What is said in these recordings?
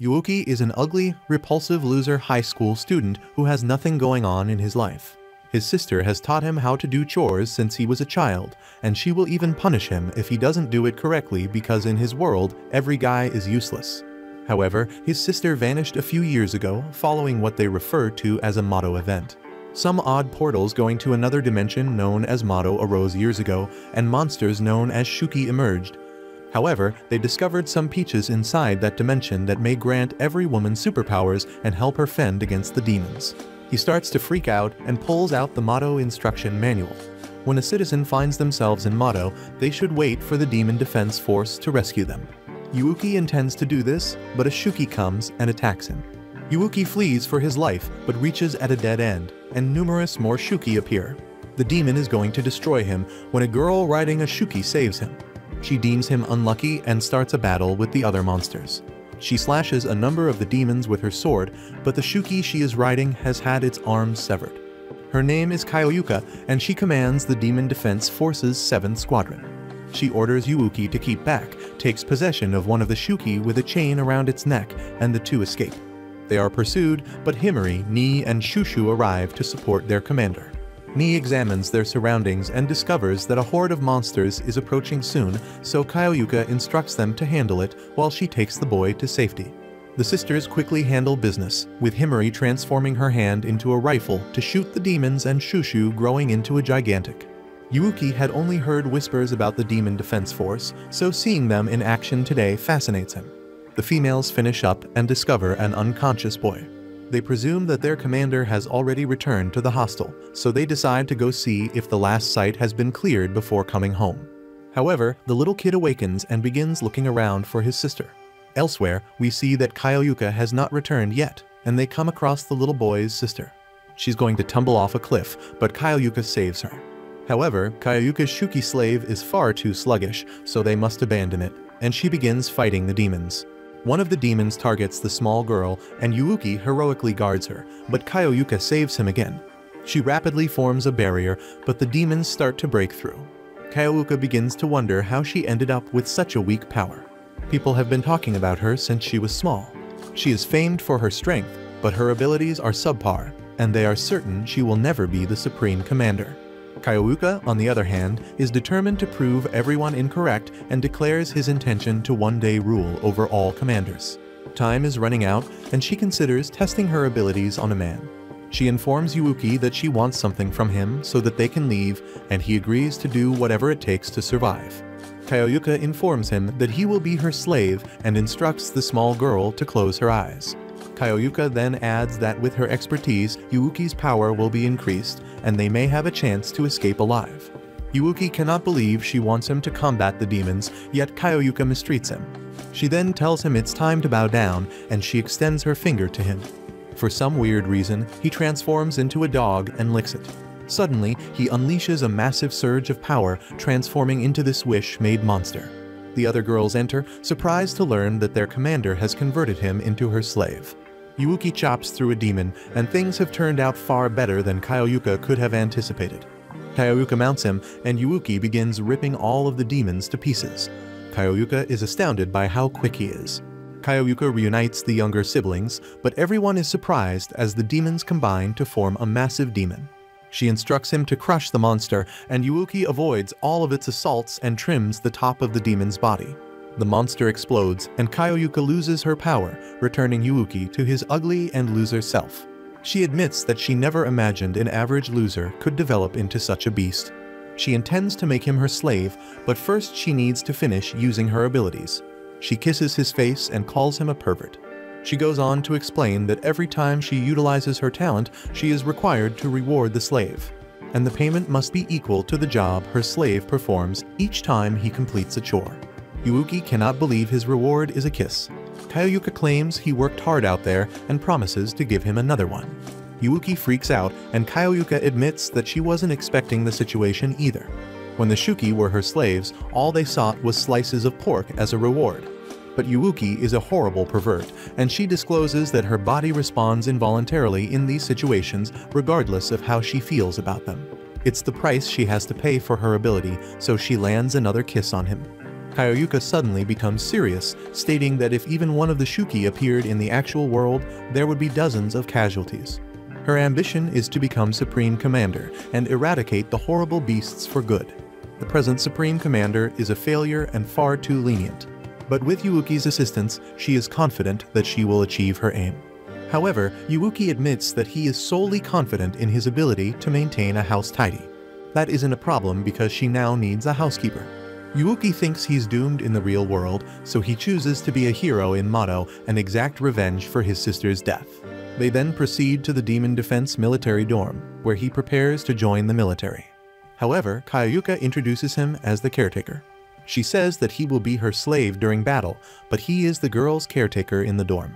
Yuuki is an ugly, repulsive loser high school student who has nothing going on in his life. His sister has taught him how to do chores since he was a child, and she will even punish him if he doesn't do it correctly because in his world, every guy is useless. However, his sister vanished a few years ago following what they refer to as a Mato event. Some odd portals going to another dimension known as Mato arose years ago, and monsters known as Shuki emerged. However, they discovered some peaches inside that dimension that may grant every woman superpowers and help her fend against the demons. He starts to freak out and pulls out the Mato instruction manual. When a citizen finds themselves in Mato, they should wait for the demon defense force to rescue them. Yuuki intends to do this, but a Shuki comes and attacks him. Yuuki flees for his life, but reaches at a dead end, and numerous more Shuki appear. The demon is going to destroy him when a girl riding a Shuki saves him. She deems him unlucky and starts a battle with the other monsters. She slashes a number of the demons with her sword, but the Shuki she is riding has had its arms severed. Her name is Kaioyuka, and she commands the Demon Defense Force's 7th Squadron. She orders Yuuki to keep back, takes possession of one of the Shuki with a chain around its neck, and the two escape. They are pursued, but Himari, Ni, and Shushu arrive to support their commander. Ni examines their surroundings and discovers that a horde of monsters is approaching soon, so Kaioyuka instructs them to handle it while she takes the boy to safety. The sisters quickly handle business, with Himari transforming her hand into a rifle to shoot the demons and Shushu growing into a gigantic. Yuuki had only heard whispers about the Demon Defense Force, so seeing them in action today fascinates him. The females finish up and discover an unconscious boy. They presume that their commander has already returned to the hostel, so they decide to go see if the last site has been cleared before coming home. However, the little kid awakens and begins looking around for his sister. Elsewhere, we see that Kaioyuka has not returned yet, and they come across the little boy's sister. She's going to tumble off a cliff, but Kaioyuka saves her. However, Kaioyuka's Shuki slave is far too sluggish, so they must abandon it, and she begins fighting the demons. One of the demons targets the small girl, and Yuuki heroically guards her, but Kaioyuka saves him again. She rapidly forms a barrier, but the demons start to break through. Kaioyuka begins to wonder how she ended up with such a weak power. People have been talking about her since she was small. She is famed for her strength, but her abilities are subpar, and they are certain she will never be the supreme commander. Kaioyuka, on the other hand, is determined to prove everyone incorrect and declares his intention to one day rule over all commanders. Time is running out, and she considers testing her abilities on a man. She informs Yuuki that she wants something from him so that they can leave, and he agrees to do whatever it takes to survive. Kaioyuka informs him that he will be her slave and instructs the small girl to close her eyes. Kaioyuka then adds that with her expertise, Yuuki's power will be increased, and they may have a chance to escape alive. Yuuki cannot believe she wants him to combat the demons, yet Kaioyuka mistreats him. She then tells him it's time to bow down, and she extends her finger to him. For some weird reason, he transforms into a dog and licks it. Suddenly, he unleashes a massive surge of power, transforming into this wish-made monster. The other girls enter, surprised to learn that their commander has converted him into her slave. Yuuki chops through a demon, and things have turned out far better than Kaioyuka could have anticipated. Kaioyuka mounts him, and Yuuki begins ripping all of the demons to pieces. Kaioyuka is astounded by how quick he is. Kaioyuka reunites the younger siblings, but everyone is surprised as the demons combine to form a massive demon. She instructs him to crush the monster, and Yuuki avoids all of its assaults and trims the top of the demon's body. The monster explodes, and Kaioyuka loses her power, returning Yuuki to his ugly and loser self. She admits that she never imagined an average loser could develop into such a beast. She intends to make him her slave, but first she needs to finish using her abilities. She kisses his face and calls him a pervert. She goes on to explain that every time she utilizes her talent, she is required to reward the slave, and the payment must be equal to the job her slave performs each time he completes a chore. Yuuki cannot believe his reward is a kiss. Kaioyuka claims he worked hard out there and promises to give him another one. Yuuki freaks out and Kaioyuka admits that she wasn't expecting the situation either. When the Shuki were her slaves, all they sought was slices of pork as a reward. But Yuuki is a horrible pervert, and she discloses that her body responds involuntarily in these situations regardless of how she feels about them. It's the price she has to pay for her ability, so she lands another kiss on him. Kaioyuka suddenly becomes serious, stating that if even one of the Shuki appeared in the actual world, there would be dozens of casualties. Her ambition is to become Supreme Commander and eradicate the horrible beasts for good. The present Supreme Commander is a failure and far too lenient. But with Yuuki's assistance, she is confident that she will achieve her aim. However, Yuuki admits that he is solely confident in his ability to maintain a house tidy. That isn't a problem because she now needs a housekeeper. Yuuki thinks he's doomed in the real world, so he chooses to be a hero in Mato and exact revenge for his sister's death. They then proceed to the Demon Defense military dorm, where he prepares to join the military. However, Kaioyuka introduces him as the caretaker. She says that he will be her slave during battle, but he is the girl's caretaker in the dorm.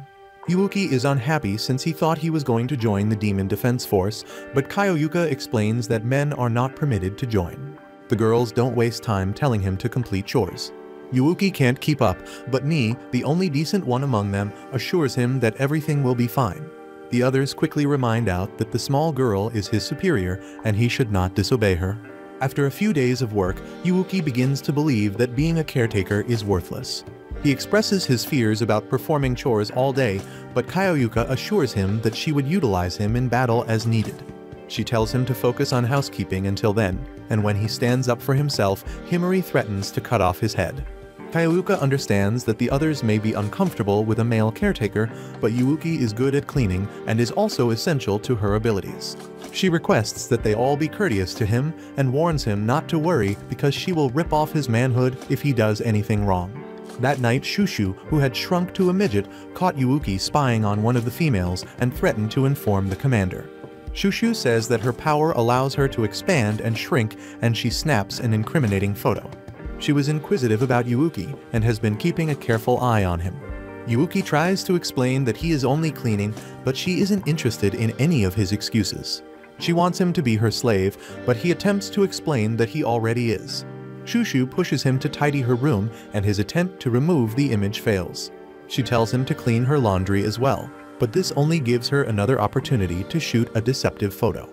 Yuuki is unhappy since he thought he was going to join the Demon Defense Force, but Kaioyuka explains that men are not permitted to join. The girls don't waste time telling him to complete chores. Yuuki can't keep up, but Ni, the only decent one among them, assures him that everything will be fine. The others quickly remind out that the small girl is his superior and he should not disobey her. After a few days of work, Yuuki begins to believe that being a caretaker is worthless. He expresses his fears about performing chores all day, but Kaioyuka assures him that she would utilize him in battle as needed. She tells him to focus on housekeeping until then, and when he stands up for himself, Himari threatens to cut off his head. Kaioyuka understands that the others may be uncomfortable with a male caretaker, but Yuuki is good at cleaning and is also essential to her abilities. She requests that they all be courteous to him and warns him not to worry because she will rip off his manhood if he does anything wrong. That night, Shushu, who had shrunk to a midget, caught Yuuki spying on one of the females and threatened to inform the commander. Shushu says that her power allows her to expand and shrink and she snaps an incriminating photo. She was inquisitive about Yuuki and has been keeping a careful eye on him. Yuuki tries to explain that he is only cleaning, but she isn't interested in any of his excuses. She wants him to be her slave, but he attempts to explain that he already is. Shushu pushes him to tidy her room, and his attempt to remove the image fails. She tells him to clean her laundry as well, but this only gives her another opportunity to shoot a deceptive photo.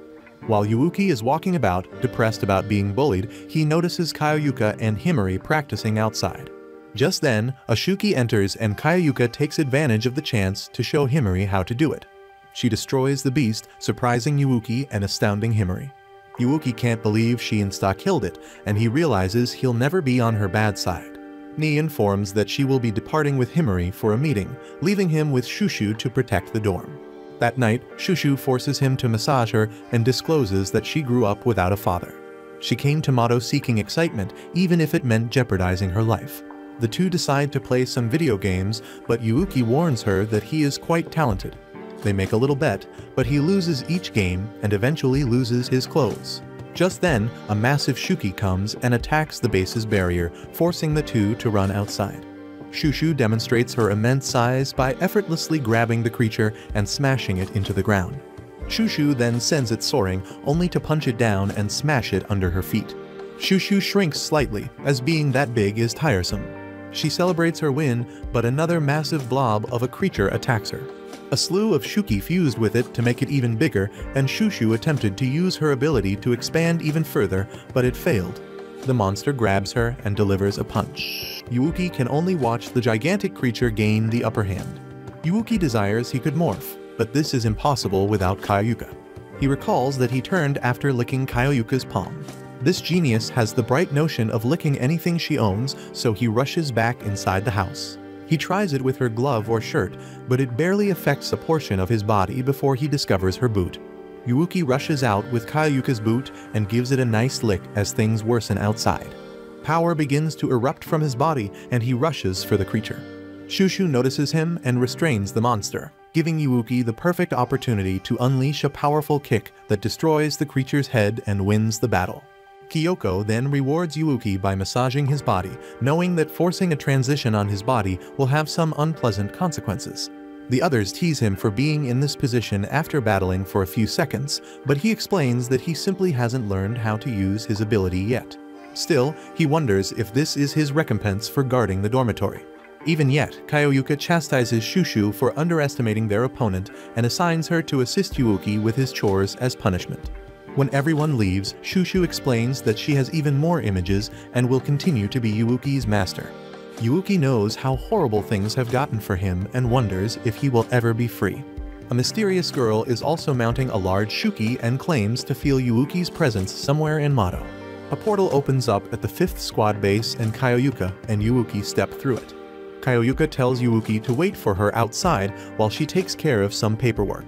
While Yuuki is walking about, depressed about being bullied, he notices Kaioyuka and Himari practicing outside. Just then, a Shuki enters and Kaioyuka takes advantage of the chance to show Himari how to do it. She destroys the beast, surprising Yuuki and astounding Himari. Yuuki can't believe she insta killed it, and he realizes he'll never be on her bad side. Ni informs that she will be departing with Himari for a meeting, leaving him with Shushu to protect the dorm. That night, Shushu forces him to massage her and discloses that she grew up without a father. She came to Mato seeking excitement, even if it meant jeopardizing her life. The two decide to play some video games, but Yuuki warns her that he is quite talented. They make a little bet, but he loses each game and eventually loses his clothes. Just then, a massive Shuki comes and attacks the base's barrier, forcing the two to run outside. Shushu demonstrates her immense size by effortlessly grabbing the creature and smashing it into the ground. Shushu then sends it soaring, only to punch it down and smash it under her feet. Shushu shrinks slightly, as being that big is tiresome. She celebrates her win, but another massive blob of a creature attacks her. A slew of Shuki fused with it to make it even bigger, and Shushu attempted to use her ability to expand even further, but it failed. The monster grabs her and delivers a punch. Yuuki can only watch the gigantic creature gain the upper hand. Yuuki desires he could morph, but this is impossible without Kaioyuka. He recalls that he turned after licking Kaioyuka's palm. This genius has the bright notion of licking anything she owns, so he rushes back inside the house. He tries it with her glove or shirt, but it barely affects a portion of his body before he discovers her boot. Yuuki rushes out with Kaioyuka's boot and gives it a nice lick as things worsen outside. Power begins to erupt from his body and he rushes for the creature. Shushu notices him and restrains the monster, giving Yuuki the perfect opportunity to unleash a powerful kick that destroys the creature's head and wins the battle. Kyoko then rewards Yuuki by massaging his body, knowing that forcing a transition on his body will have some unpleasant consequences. The others tease him for being in this position after battling for a few seconds, but he explains that he simply hasn't learned how to use his ability yet. Still, he wonders if this is his recompense for guarding the dormitory. Even yet, Kaioyuka chastises Shushu for underestimating their opponent and assigns her to assist Yuuki with his chores as punishment. When everyone leaves, Shushu explains that she has even more images and will continue to be Yuuki's master. Yuuki knows how horrible things have gotten for him and wonders if he will ever be free. A mysterious girl is also mounting a large shuki and claims to feel Yuuki's presence somewhere in Mato. A portal opens up at the 5th squad base and Kaioyuka and Yuuki step through it. Kaioyuka tells Yuuki to wait for her outside while she takes care of some paperwork.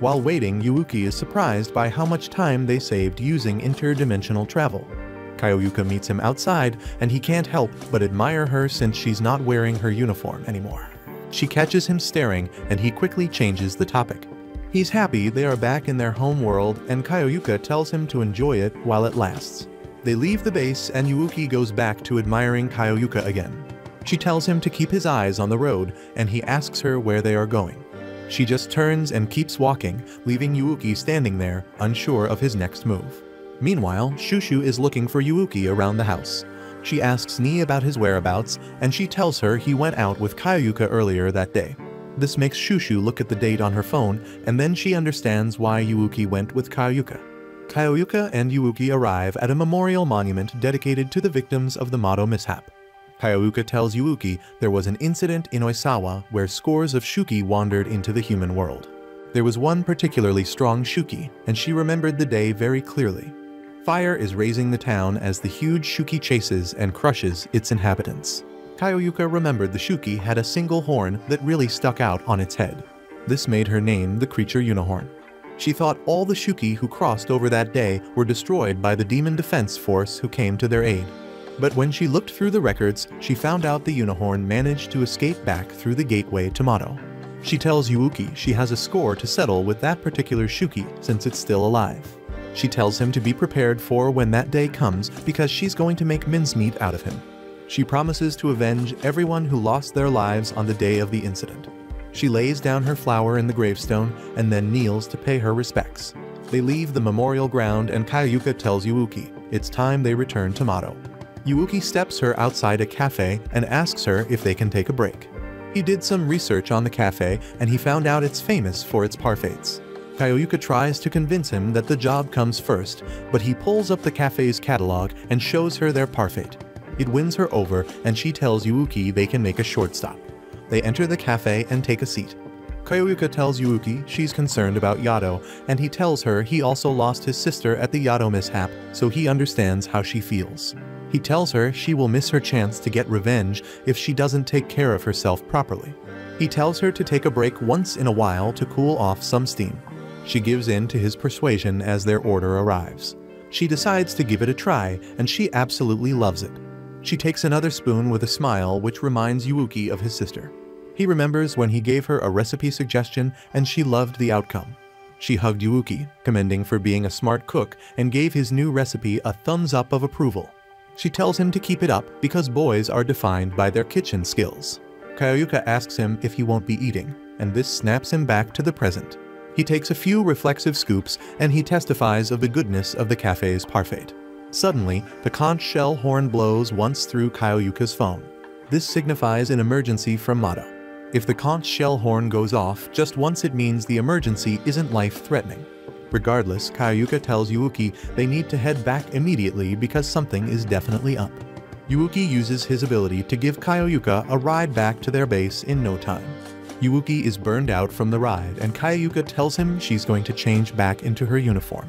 While waiting, Yuuki is surprised by how much time they saved using interdimensional travel. Kaioyuka meets him outside, and he can't help but admire her since she's not wearing her uniform anymore. She catches him staring, and he quickly changes the topic. He's happy they are back in their home world, and Kaioyuka tells him to enjoy it while it lasts. They leave the base, and Yuuki goes back to admiring Kaioyuka again. She tells him to keep his eyes on the road, and he asks her where they are going. She just turns and keeps walking, leaving Yuuki standing there, unsure of his next move. Meanwhile, Shushu is looking for Yuuki around the house. She asks Nii about his whereabouts, and she tells her he went out with Kaioyuka earlier that day. This makes Shushu look at the date on her phone, and then she understands why Yuuki went with Kaioyuka. Kaioyuka and Yuuki arrive at a memorial monument dedicated to the victims of the Mato mishap. Kaioyuka tells Yuuki there was an incident in Oisawa where scores of Shuki wandered into the human world. There was one particularly strong Shuki, and she remembered the day very clearly. Fire is raising the town as the huge Shuki chases and crushes its inhabitants. Kaioyuka remembered the Shuki had a single horn that really stuck out on its head. This made her name the creature Unihorn. She thought all the Shuki who crossed over that day were destroyed by the Demon Defense Force who came to their aid. But when she looked through the records, she found out the Unihorn managed to escape back through the gateway to Mato. She tells Yuuki she has a score to settle with that particular Shuki since it's still alive. She tells him to be prepared for when that day comes because she's going to make mincemeat out of him. She promises to avenge everyone who lost their lives on the day of the incident. She lays down her flower in the gravestone and then kneels to pay her respects. They leave the memorial ground and Kaioyuka tells Yuuki it's time they return to Mato. Yuuki steps her outside a cafe and asks her if they can take a break. He did some research on the cafe and he found out it's famous for its parfaits. Kaioyuka tries to convince him that the job comes first, but he pulls up the cafe's catalog and shows her their parfait. It wins her over and she tells Yuuki they can make a short stop. They enter the cafe and take a seat. Kaioyuka tells Yuuki she's concerned about Mato, and he tells her he also lost his sister at the Mato mishap, so he understands how she feels. He tells her she will miss her chance to get revenge if she doesn't take care of herself properly. He tells her to take a break once in a while to cool off some steam. She gives in to his persuasion as their order arrives. She decides to give it a try, and she absolutely loves it. She takes another spoon with a smile which reminds Yuuki of his sister. He remembers when he gave her a recipe suggestion and she loved the outcome. She hugged Yuuki, commending for being a smart cook, and gave his new recipe a thumbs up of approval. She tells him to keep it up because boys are defined by their kitchen skills. Kaioyuka asks him if he won't be eating, and this snaps him back to the present. He takes a few reflexive scoops and he testifies of the goodness of the cafe's parfait. Suddenly, the conch shell horn blows once through Kaioyuka's phone. This signifies an emergency from Mato. If the conch shell horn goes off just once it means the emergency isn't life-threatening. Regardless, Kaioyuka tells Yuuki they need to head back immediately because something is definitely up. Yuuki uses his ability to give Kaioyuka a ride back to their base in no time. Yuuki is burned out from the ride and Kaioyuka tells him she's going to change back into her uniform.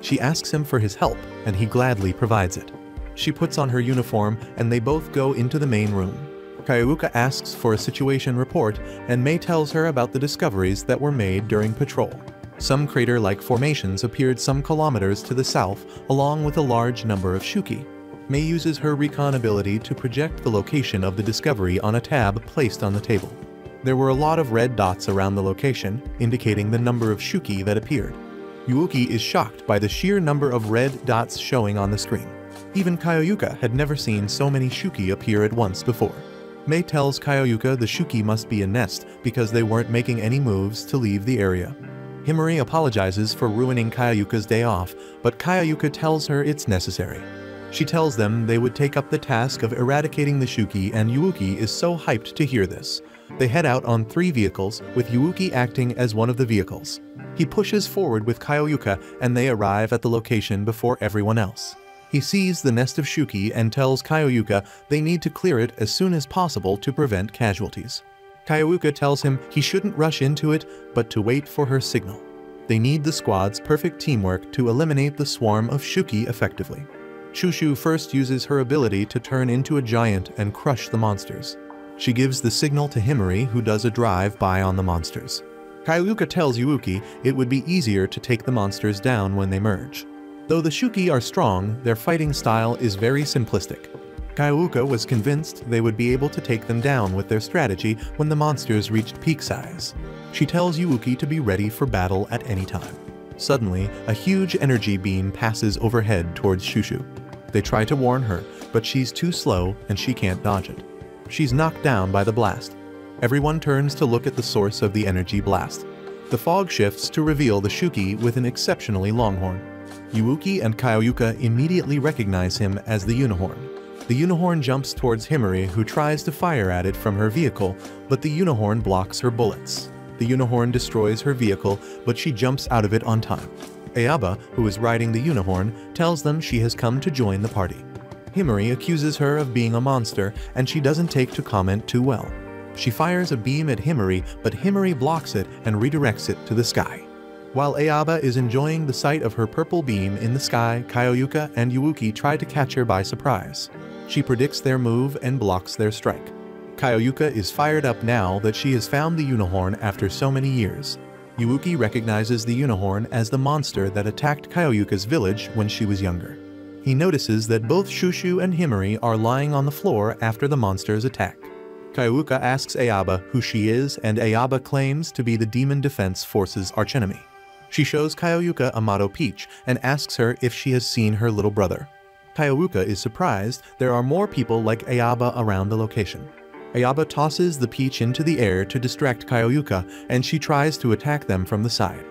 She asks him for his help and he gladly provides it. She puts on her uniform and they both go into the main room. Kaioyuka asks for a situation report and Mei tells her about the discoveries that were made during patrol. Some crater-like formations appeared some kilometers to the south along with a large number of Shuki. Mei uses her recon ability to project the location of the discovery on a tab placed on the table. There were a lot of red dots around the location, indicating the number of Shuki that appeared. Yuuki is shocked by the sheer number of red dots showing on the screen. Even Kaioyuka had never seen so many Shuki appear at once before. Mei tells Kaioyuka the Shuki must be a nest because they weren't making any moves to leave the area. Himari apologizes for ruining Kaioyuka's day off, but Kaioyuka tells her it's necessary. She tells them they would take up the task of eradicating the Shuki and Yuuki is so hyped to hear this. They head out on three vehicles, with Yuuki acting as one of the vehicles. He pushes forward with Kaioyuka and they arrive at the location before everyone else. He sees the nest of Shuki and tells Kaioyuka they need to clear it as soon as possible to prevent casualties. Kaioyuka tells him he shouldn't rush into it, but to wait for her signal. They need the squad's perfect teamwork to eliminate the swarm of Shuki effectively. Shushu first uses her ability to turn into a giant and crush the monsters. She gives the signal to Himari who does a drive-by on the monsters. Kaioyuka tells Yuuki it would be easier to take the monsters down when they merge. Though the Shuki are strong, their fighting style is very simplistic. Kaioyuka was convinced they would be able to take them down with their strategy when the monsters reached peak size. She tells Yuuki to be ready for battle at any time. Suddenly, a huge energy beam passes overhead towards Shushu. They try to warn her, but she's too slow and she can't dodge it. She's knocked down by the blast. Everyone turns to look at the source of the energy blast. The fog shifts to reveal the Shuki with an exceptionally long horn. Yuuki and Kaioyuka immediately recognize him as the Unicorn. The Unicorn jumps towards Himari who tries to fire at it from her vehicle, but the Unicorn blocks her bullets. The Unicorn destroys her vehicle, but she jumps out of it on time. Ayaba, who is riding the Unicorn, tells them she has come to join the party. Himari accuses her of being a monster, and she doesn't take to comment too well. She fires a beam at Himari, but Himari blocks it and redirects it to the sky. While Ayaba is enjoying the sight of her purple beam in the sky, Kaioyuka and Yuuki try to catch her by surprise. She predicts their move and blocks their strike. Kaioyuka is fired up now that she has found the Unicorn after so many years. Yuuki recognizes the Unicorn as the monster that attacked Kaioyuka's village when she was younger. He notices that both Shushu and Himari are lying on the floor after the monster's attack. Kaioyuka asks Ayaba who she is and Ayaba claims to be the Demon Defense Force's archenemy. She shows Kaioyuka a Mato peach and asks her if she has seen her little brother. Kaioyuka is surprised there are more people like Ayaba around the location. Ayaba tosses the peach into the air to distract Kaioyuka and she tries to attack them from the side.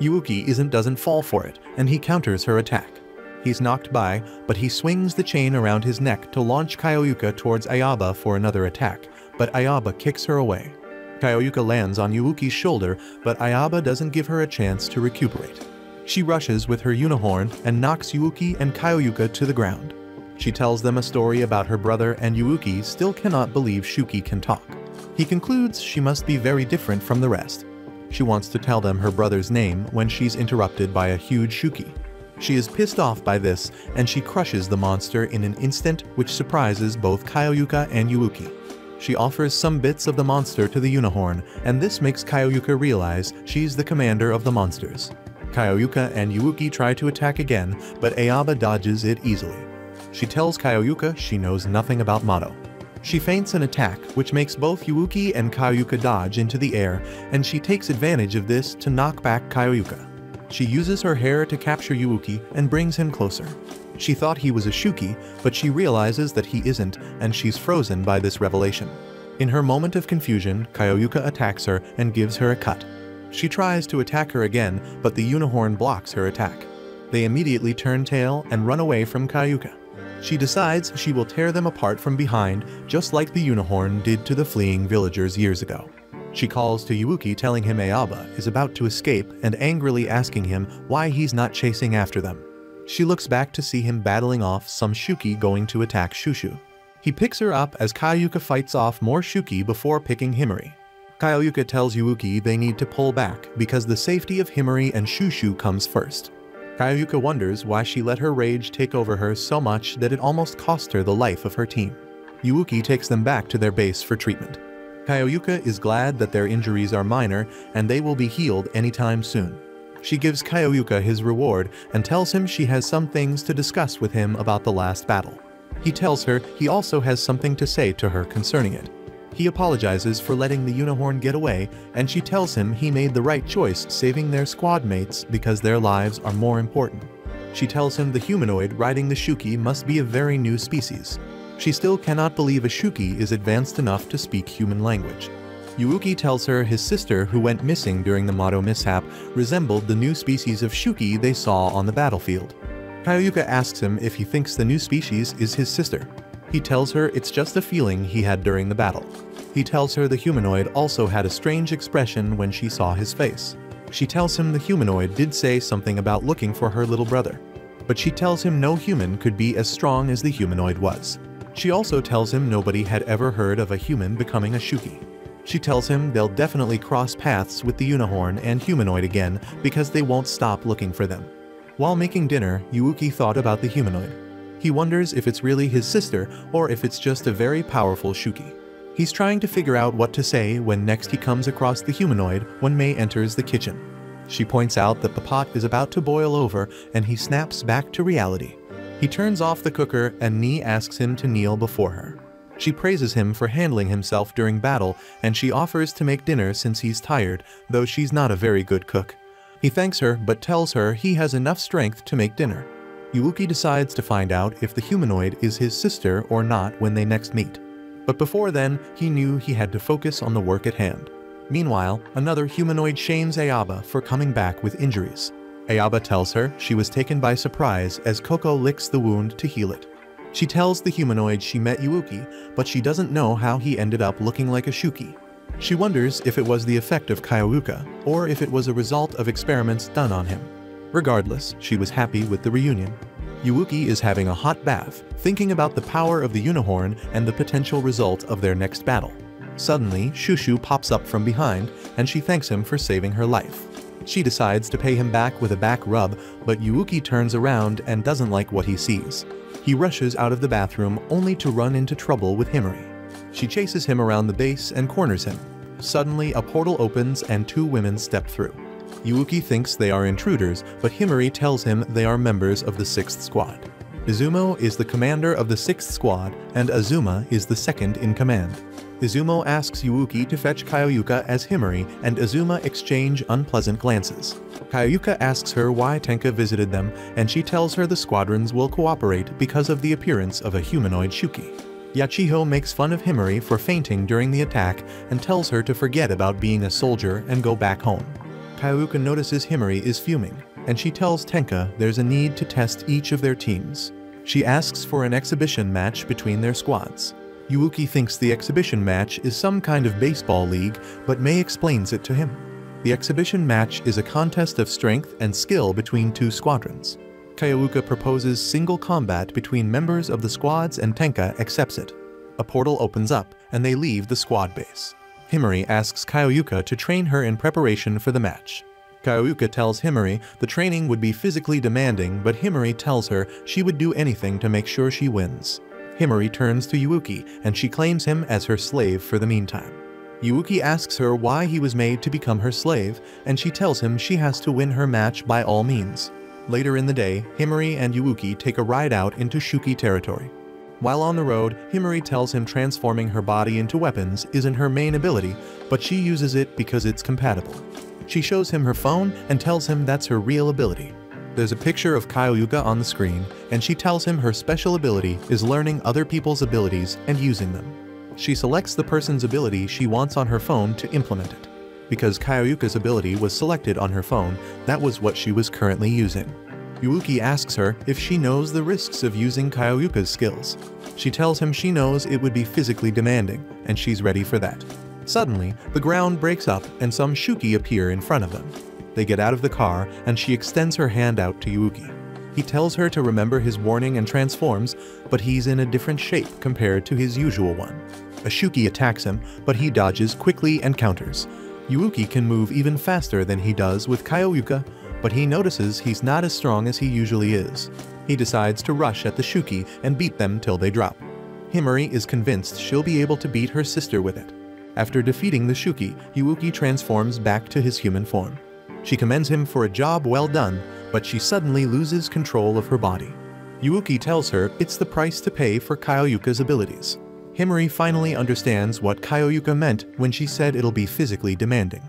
Yuuki isn't doesn't fall for it and he counters her attack. He's knocked by, but he swings the chain around his neck to launch Kaioyuka towards Ayaba for another attack, but Ayaba kicks her away. Kaioyuka lands on Yuuki's shoulder, but Ayaba doesn't give her a chance to recuperate. She rushes with her unicorn and knocks Yuuki and Kaioyuka to the ground. She tells them a story about her brother and Yuuki still cannot believe Shuki can talk. He concludes she must be very different from the rest. She wants to tell them her brother's name when she's interrupted by a huge Shuki. She is pissed off by this and she crushes the monster in an instant which surprises both Kaioyuka and Yuuki. She offers some bits of the monster to the unicorn, and this makes Kaioyuka realize she's the commander of the monsters. Kaioyuka and Yuuki try to attack again, but Ayaba dodges it easily. She tells Kaioyuka she knows nothing about Mato. She feints an attack, which makes both Yuuki and Kaioyuka dodge into the air, and she takes advantage of this to knock back Kaioyuka. She uses her hair to capture Yuuki and brings him closer. She thought he was a Shuki, but she realizes that he isn't, and she's frozen by this revelation. In her moment of confusion, Kaioyuka attacks her and gives her a cut. She tries to attack her again, but the unicorn blocks her attack. They immediately turn tail and run away from Kaioyuka. She decides she will tear them apart from behind, just like the unicorn did to the fleeing villagers years ago. She calls to Yuuki telling him Ayaba is about to escape and angrily asking him why he's not chasing after them. She looks back to see him battling off some Shuki going to attack Shushu. He picks her up as Kaioyuka fights off more Shuki before picking Himari. Kaioyuka tells Yuuki they need to pull back because the safety of Himari and Shushu comes first. Kaioyuka wonders why she let her rage take over her so much that it almost cost her the life of her team. Yuuki takes them back to their base for treatment. Kaioyuka is glad that their injuries are minor and they will be healed anytime soon. She gives Kaioyuka his reward and tells him she has some things to discuss with him about the last battle. He tells her he also has something to say to her concerning it. He apologizes for letting the unicorn get away, and she tells him he made the right choice saving their squad mates because their lives are more important. She tells him the humanoid riding the Shuki must be a very new species. She still cannot believe a Shuki is advanced enough to speak human language. Yuuki tells her his sister who went missing during the Mato mishap resembled the new species of Shuki they saw on the battlefield. Kaioyuka asks him if he thinks the new species is his sister. He tells her it's just a feeling he had during the battle. He tells her the humanoid also had a strange expression when she saw his face. She tells him the humanoid did say something about looking for her little brother, but she tells him no human could be as strong as the humanoid was. She also tells him nobody had ever heard of a human becoming a Shuki. She tells him they'll definitely cross paths with the unicorn and humanoid again because they won't stop looking for them. While making dinner, Yuuki thought about the humanoid. He wonders if it's really his sister or if it's just a very powerful Shuki. He's trying to figure out what to say when next he comes across the humanoid when May enters the kitchen. She points out that the pot is about to boil over and he snaps back to reality. He turns off the cooker and Ni asks him to kneel before her. She praises him for handling himself during battle and she offers to make dinner since he's tired, though she's not a very good cook. He thanks her but tells her he has enough strength to make dinner. Yuuki decides to find out if the humanoid is his sister or not when they next meet. But before then, he knew he had to focus on the work at hand. Meanwhile, another humanoid shames Ayaba for coming back with injuries. Ayaba tells her she was taken by surprise as Coco licks the wound to heal it. She tells the humanoid she met Yuuki, but she doesn't know how he ended up looking like a Shuki. She wonders if it was the effect of Kyoryuka, or if it was a result of experiments done on him. Regardless, she was happy with the reunion. Yuuki is having a hot bath, thinking about the power of the unicorn and the potential result of their next battle. Suddenly, Shushu pops up from behind, and she thanks him for saving her life. She decides to pay him back with a back rub, but Yuuki turns around and doesn't like what he sees. He rushes out of the bathroom only to run into trouble with Himari. She chases him around the base and corners him. Suddenly, a portal opens and two women step through. Yuuki thinks they are intruders, but Himari tells him they are members of the 6th Squad. Izumo is the commander of the 6th Squad, and Azuma is the second in command. Izumo asks Yuuki to fetch Kyoryuka as Himari, and Azuma exchange unpleasant glances. Kyoryuka asks her why Tenka visited them, and she tells her the squadrons will cooperate because of the appearance of a humanoid Shuki. Yachiho makes fun of Himari for fainting during the attack and tells her to forget about being a soldier and go back home. Kyoryuka notices Himari is fuming, and she tells Tenka there's a need to test each of their teams. She asks for an exhibition match between their squads. Yuuki thinks the exhibition match is some kind of baseball league, but Mei explains it to him. The exhibition match is a contest of strength and skill between two squadrons. Kyoryuka proposes single combat between members of the squads and Tenka accepts it. A portal opens up, and they leave the squad base. Himari asks Kyoryuka to train her in preparation for the match. Kyoryuka tells Himari the training would be physically demanding, but Himari tells her she would do anything to make sure she wins. Himari turns to Yuuki, and she claims him as her slave for the meantime. Yuuki asks her why he was made to become her slave, and she tells him she has to win her match by all means. Later in the day, Himari and Yuuki take a ride out into Shuki territory. While on the road, Himari tells him transforming her body into weapons isn't her main ability, but she uses it because it's compatible. She shows him her phone and tells him that's her real ability. There's a picture of Kyoryuka on the screen, and she tells him her special ability is learning other people's abilities and using them. She selects the person's ability she wants on her phone to implement it. Because Kyoryuka's ability was selected on her phone, that was what she was currently using. Yuuki asks her if she knows the risks of using Kyoryuka's skills. She tells him she knows it would be physically demanding, and she's ready for that. Suddenly, the ground breaks up and some Shuki appear in front of them. They get out of the car, and she extends her hand out to Yuuki. He tells her to remember his warning and transforms, but he's in a different shape compared to his usual one. A Shuki attacks him, but he dodges quickly and counters. Yuuki can move even faster than he does with Kyoryuka, but he notices he's not as strong as he usually is. He decides to rush at the Shuki and beat them till they drop. Himari is convinced she'll be able to beat her sister with it. After defeating the Shuki, Yuuki transforms back to his human form. She commends him for a job well done, but she suddenly loses control of her body. Yuuki tells her it's the price to pay for Kyoryuka's abilities. Himari finally understands what Kyoryuka meant when she said it'll be physically demanding.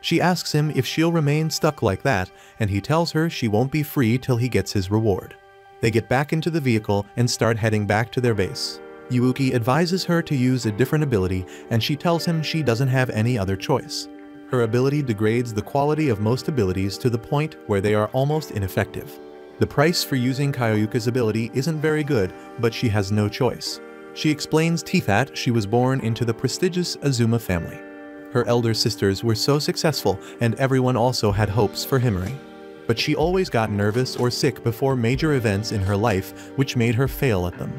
She asks him if she'll remain stuck like that, and he tells her she won't be free till he gets his reward. They get back into the vehicle and start heading back to their base. Yuuki advises her to use a different ability, and she tells him she doesn't have any other choice. Her ability degrades the quality of most abilities to the point where they are almost ineffective. The price for using Kyoryuka's ability isn't very good, but she has no choice. She explains Tefat she was born into the prestigious Azuma family. Her elder sisters were so successful and everyone also had hopes for Himari. But she always got nervous or sick before major events in her life which made her fail at them.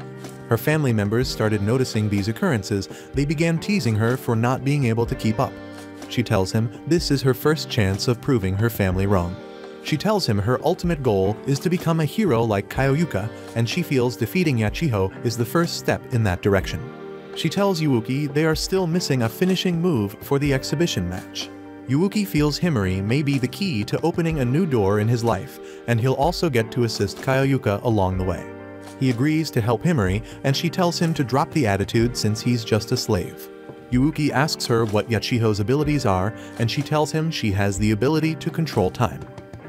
Her family members started noticing these occurrences, they began teasing her for not being able to keep up. She tells him this is her first chance of proving her family wrong. She tells him her ultimate goal is to become a hero like Kaioyuka, and she feels defeating Yachiho is the first step in that direction. She tells Yuuki they are still missing a finishing move for the exhibition match. Yuuki feels Himari may be the key to opening a new door in his life, and he'll also get to assist Kaioyuka along the way. He agrees to help Himari, and she tells him to drop the attitude since he's just a slave. Yuuki asks her what Yachiho's abilities are, and she tells him she has the ability to control time.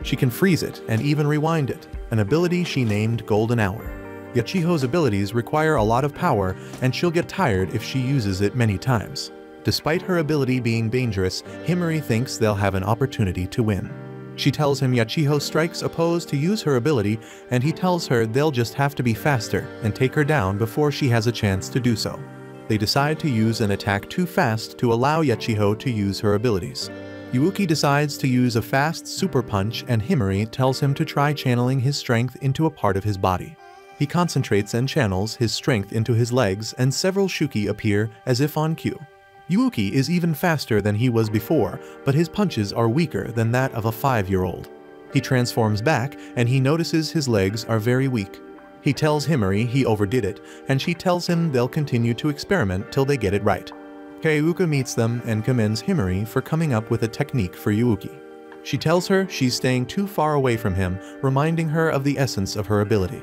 She can freeze it and even rewind it, an ability she named Golden Hour. Yachiho's abilities require a lot of power, and she'll get tired if she uses it many times. Despite her ability being dangerous, Himari thinks they'll have an opportunity to win. She tells him Yachiho strikes a pose to use her ability, and he tells her they'll just have to be faster and take her down before she has a chance to do so. They decide to use an attack too fast to allow Yachiho to use her abilities. Yuuki decides to use a fast super punch and Himari tells him to try channeling his strength into a part of his body. He concentrates and channels his strength into his legs and several Shuki appear as if on cue. Yuuki is even faster than he was before, but his punches are weaker than that of a 5-year-old. He transforms back and he notices his legs are very weak. He tells Himari he overdid it, and she tells him they'll continue to experiment till they get it right. Kaioyuka meets them and commends Himari for coming up with a technique for Yuuki. She tells her she's staying too far away from him, reminding her of the essence of her ability.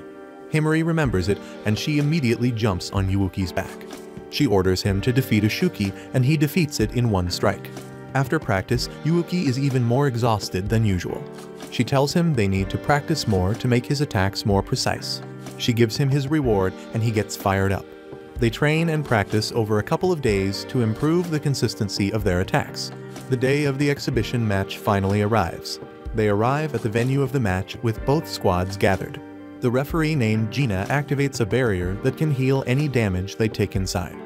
Himari remembers it and she immediately jumps on Yuuki's back. She orders him to defeat a Shuki and he defeats it in one strike. After practice, Yuuki is even more exhausted than usual. She tells him they need to practice more to make his attacks more precise. She gives him his reward and he gets fired up. They train and practice over a couple of days to improve the consistency of their attacks. The day of the exhibition match finally arrives. They arrive at the venue of the match with both squads gathered. The referee named Gina activates a barrier that can heal any damage they take inside.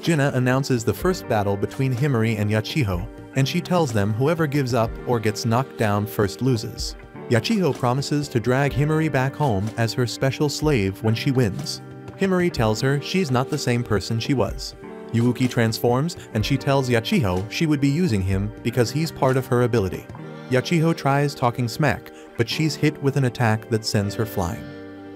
Gina announces the first battle between Himari and Yachiho, and she tells them whoever gives up or gets knocked down first loses. Yachiho promises to drag Himari back home as her special slave when she wins. Himari tells her she's not the same person she was. Yuuki transforms and she tells Yachiho she would be using him because he's part of her ability. Yachiho tries talking smack, but she's hit with an attack that sends her flying.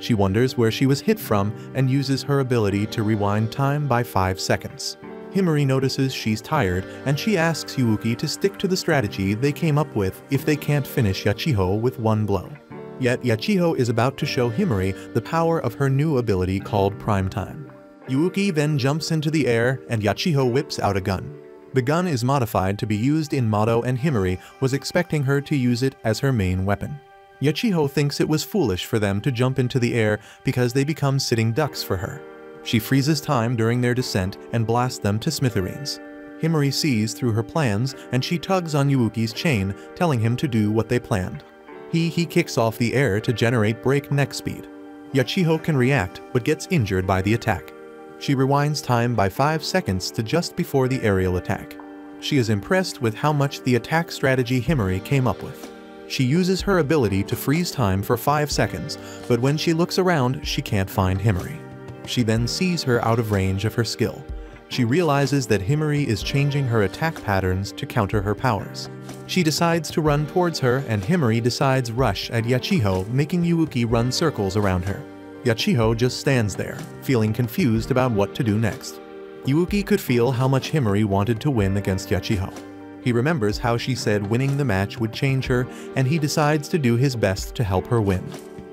She wonders where she was hit from and uses her ability to rewind time by 5 seconds. Himari notices she's tired and she asks Yuuki to stick to the strategy they came up with if they can't finish Yachiho with one blow. Yet Yachiho is about to show Himari the power of her new ability called Prime Time. Yuuki then jumps into the air and Yachiho whips out a gun. The gun is modified to be used in Mato and Himari was expecting her to use it as her main weapon. Yachiho thinks it was foolish for them to jump into the air because they become sitting ducks for her. She freezes time during their descent and blasts them to smithereens. Himari sees through her plans and she tugs on Yuuki's chain, telling him to do what they planned. He he kicks off the air to generate breakneck speed. Yachiho can react, but gets injured by the attack. She rewinds time by 5 seconds to just before the aerial attack. She is impressed with how much the attack strategy Himari came up with. She uses her ability to freeze time for 5 seconds, but when she looks around, she can't find Himari. She then sees her out of range of her skill. She realizes that Himari is changing her attack patterns to counter her powers. She decides to run towards her and Himari decides rush at Yachiho, making Yuuki run circles around her. Yachiho just stands there, feeling confused about what to do next. Yuuki could feel how much Himari wanted to win against Yachiho. He remembers how she said winning the match would change her, and he decides to do his best to help her win.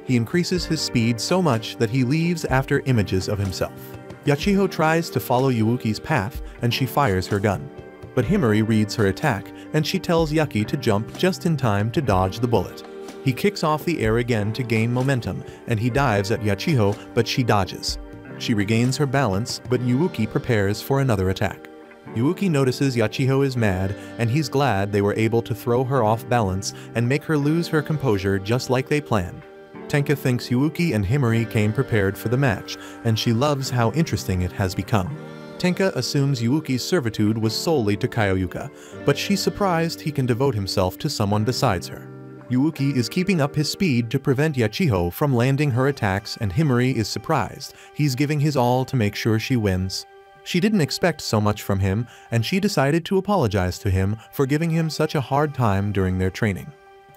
He increases his speed so much that he leaves after images of himself. Yachiho tries to follow Yuuki's path, and she fires her gun but Himari reads her attack, and she tells Yuuki to jump just in time to dodge the bullet. He kicks off the air again to gain momentum, and he dives at Yachiho, but she dodges. She regains her balance, but Yuuki prepares for another attack. Yuuki notices Yachiho is mad, and he's glad they were able to throw her off balance and make her lose her composure just like they planned. Tenka thinks Yuuki and Himari came prepared for the match, and she loves how interesting it has become. Tenka assumes Yuuki's servitude was solely to Kayayuka, but she's surprised he can devote himself to someone besides her. Yuuki is keeping up his speed to prevent Yachiho from landing her attacks and Himari is surprised. He's giving his all to make sure she wins. She didn't expect so much from him, and she decided to apologize to him for giving him such a hard time during their training.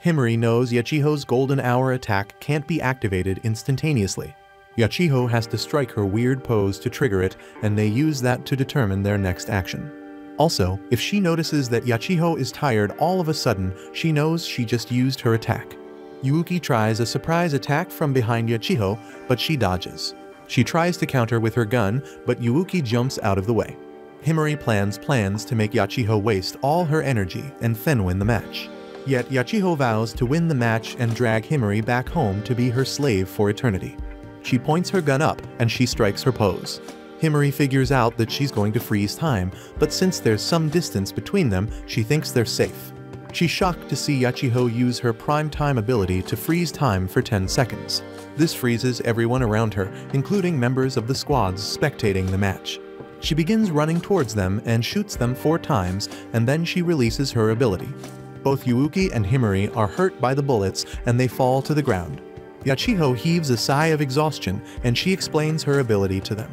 Himari knows Yachiho's golden hour attack can't be activated instantaneously. Yachiho has to strike her weird pose to trigger it, and they use that to determine their next action. Also, if she notices that Yachiho is tired all of a sudden, she knows she just used her attack. Yuuki tries a surprise attack from behind Yachiho, but she dodges. She tries to counter with her gun, but Yuuki jumps out of the way. Himari plans plans to make Yachiho waste all her energy and then win the match. Yet Yachiho vows to win the match and drag Himari back home to be her slave for eternity. She points her gun up and she strikes her pose. Himari figures out that she's going to freeze time, but since there's some distance between them, she thinks they're safe. She's shocked to see Yachiho use her prime time ability to freeze time for 10 seconds. This freezes everyone around her, including members of the squads spectating the match. She begins running towards them and shoots them four times, and then she releases her ability. Both Yuuki and Himari are hurt by the bullets and they fall to the ground. Yachiho heaves a sigh of exhaustion and she explains her ability to them.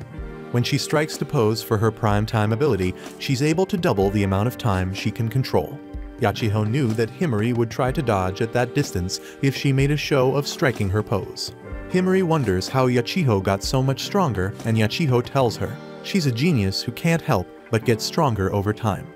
When she strikes to pose for her prime time ability, she's able to double the amount of time she can control. Yachiho knew that Himari would try to dodge at that distance if she made a show of striking her pose. Himari wonders how Yachiho got so much stronger and Yachiho tells her, she's a genius who can't help but gets stronger over time.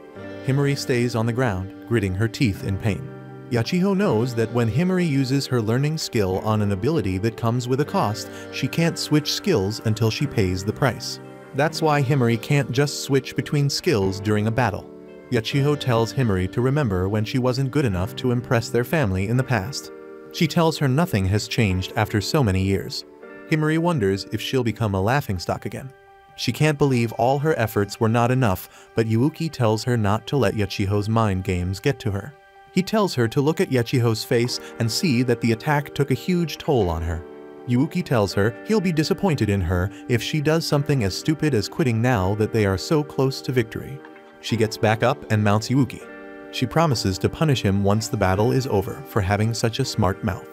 Himari stays on the ground, gritting her teeth in pain. Yachiho knows that when Himari uses her learning skill on an ability that comes with a cost, she can't switch skills until she pays the price. That's why Himari can't just switch between skills during a battle. Yachiho tells Himari to remember when she wasn't good enough to impress their family in the past. She tells her nothing has changed after so many years. Himari wonders if she'll become a laughingstock again. She can't believe all her efforts were not enough, but Yuuki tells her not to let Yachiho's mind games get to her. He tells her to look at Yachiho's face and see that the attack took a huge toll on her. Yuuki tells her he'll be disappointed in her if she does something as stupid as quitting now that they are so close to victory. She gets back up and mounts Yuuki. She promises to punish him once the battle is over for having such a smart mouth.